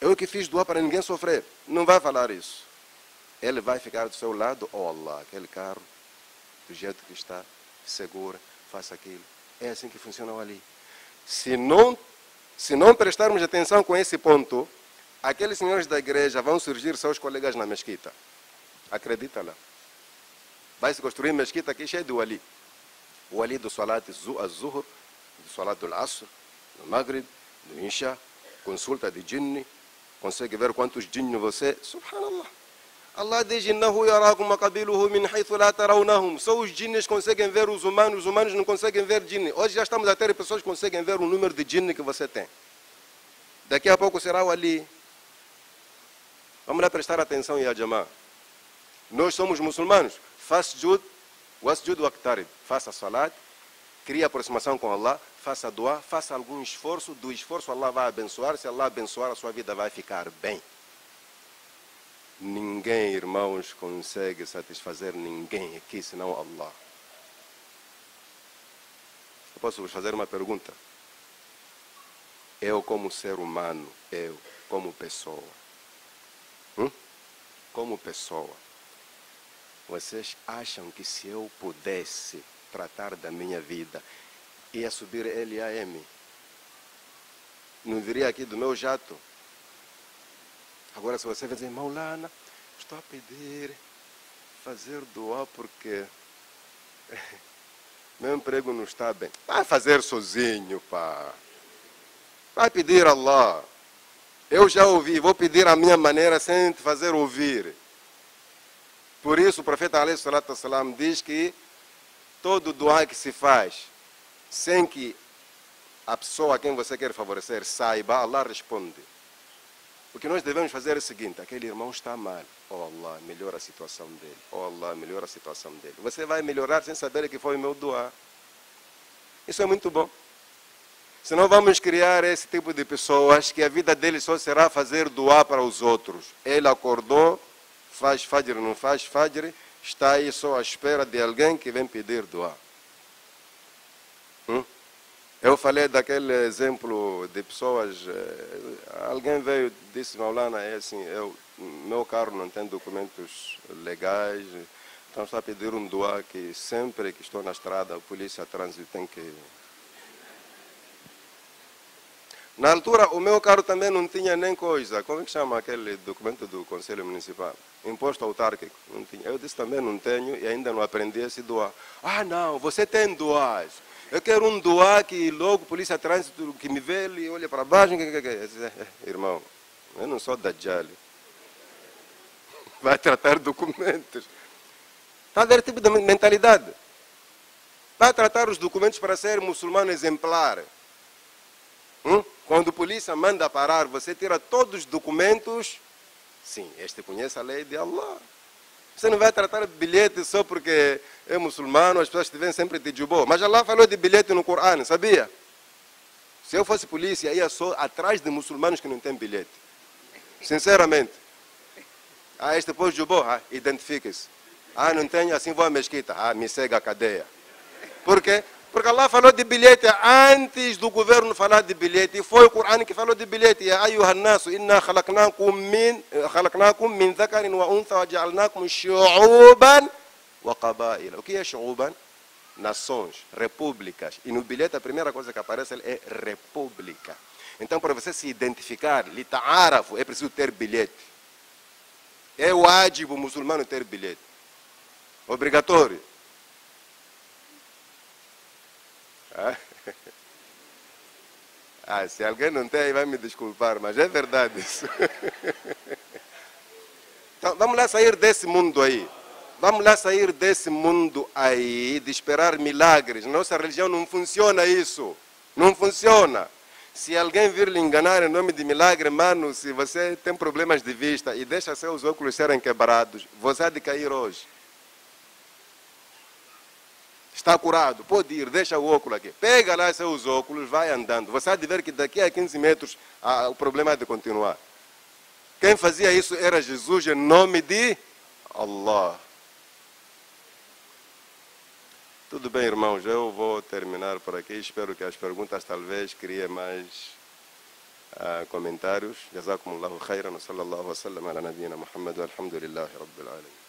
S1: Eu que fiz doar para ninguém sofrer. Não vai falar isso. Ele vai ficar do seu lado, oh Allah, aquele carro, do jeito que está, segura, faça aquilo. É assim que funciona ali. Se não, se não prestarmos atenção com esse ponto, aqueles senhores da igreja vão surgir seus colegas na mesquita. Acredita lá. Vai se construir mesquita aqui cheia de wali. O wali do salat az-zuhr, do salat do asr, do maghrib, do isha, consulta de jinni, consegue ver quantos jinni você... Subhanallah. Allah diz, Innahu yarakum maqabiluhu min la. Só os jinnis conseguem ver os humanos, os humanos não conseguem ver jinni. Hoje já estamos a ter pessoas que conseguem ver o número de jinni que você tem. Daqui a pouco será o Ali. Vamos lá prestar atenção, Ya Jama'ah. Nós somos muçulmanos. Faça jud, wasjud waqtarib. Faça salat, crie aproximação com Allah, faça dua, faça algum esforço. Do esforço Allah vai abençoar. Se Allah abençoar, a sua vida vai ficar bem. Ninguém, irmãos, consegue satisfazer ninguém aqui senão Allah. Eu posso vos fazer uma pergunta? Eu, como ser humano, eu, como pessoa, hum? como pessoa, vocês acham que se eu pudesse tratar da minha vida, ia subir LAM? Não viria aqui do meu jato? Agora, se você vai dizer, Maulana, estou a pedir, fazer doar porque *laughs* meu emprego não está bem. Vai fazer sozinho, pá. Vai pedir a Allah. Eu já ouvi, vou pedir a minha maneira sem te fazer ouvir. Por isso o profeta salam diz que todo doa que se faz sem que a pessoa a quem você quer favorecer saiba, Allah responde. O que nós devemos fazer é o seguinte: aquele irmão está mal. Oh Allah, melhora a situação dele. Oh Allah, melhora a situação dele. Você vai melhorar sem saber que foi o meu doar. Isso é muito bom. Senão vamos criar esse tipo de pessoas que a vida dele só será fazer doar para os outros. Ele acordou, faz fajr, não faz fajr, está aí só à espera de alguém que vem pedir doar. Hum? Eu falei daquele exemplo de pessoas. Eh, alguém veio disse, Maulana, é assim, eu, meu carro não tem documentos legais, então está a pedir um doar que sempre que estou na estrada, a polícia a trânsito tem que. Na altura, o meu carro também não tinha nem coisa. Como é que chama aquele documento do Conselho Municipal? Imposto autárquico. Não tinha. Eu disse também não tenho e ainda não aprendi a se doar. Ah, não, você tem doar. Eu quero um doar que logo polícia trânsito que me vê, ele olha para baixo. Irmão, eu não sou da Jali. *laughs* Vai tratar documentos. Está a ver tipo de mentalidade. Vai tratar os documentos para ser muçulmano exemplar. Hum? Quando a polícia manda parar, você tira todos os documentos. Sim, este conhece a lei de Allah. Você não vai tratar bilhete só porque é muçulmano, as pessoas te veem sempre de jubô. Mas Allah falou de bilhete no Corão, sabia? Se eu fosse polícia, ia só atrás de muçulmanos que não têm bilhete. Sinceramente. Ah, este povo jubô, ah, identifique-se. Ah, não tenho, assim vou à mesquita. Ah, me segue a cadeia. Por quê? Porque Allah falou de bilhete antes do governo falar de bilhete. E foi o Corão que falou de bilhete. Ya ayuha nasu, inna khalaqnakum min, khalaqnakum min dhakarin wa untha wa ja'alnakum shu'uban wa qabaila. O que é shu'uban? Nações, repúblicas. E no bilhete a primeira coisa que aparece é república. Então, para você se identificar, lita'arafu, é preciso ter bilhete. É o ágibo muçulmano ter bilhete. Obrigatório. Ah, se alguém não tem, vai me desculpar, mas é verdade isso. *laughs* Então, vamos lá sair desse mundo aí. Vamos lá sair desse mundo aí de esperar milagres. Nossa religião não funciona isso. Não funciona. Se alguém vir lhe enganar em nome de milagre, mano, se você tem problemas de vista e deixa seus óculos serem quebrados, você há de cair hoje está curado, pode ir, deixa o óculos aqui. Pega lá seus óculos, vai andando. Você há de ver que daqui a 15 metros ah, o problema é de continuar. Quem fazia isso era Jesus em nome de Allah. Tudo bem, irmãos, eu vou terminar por aqui. Espero que as perguntas talvez criem mais uh, comentários. Jazakumullahu khairan. Sallallahu wa sallam ala nabiyina Muhammad. Alhamdulillahi rabbil alamin.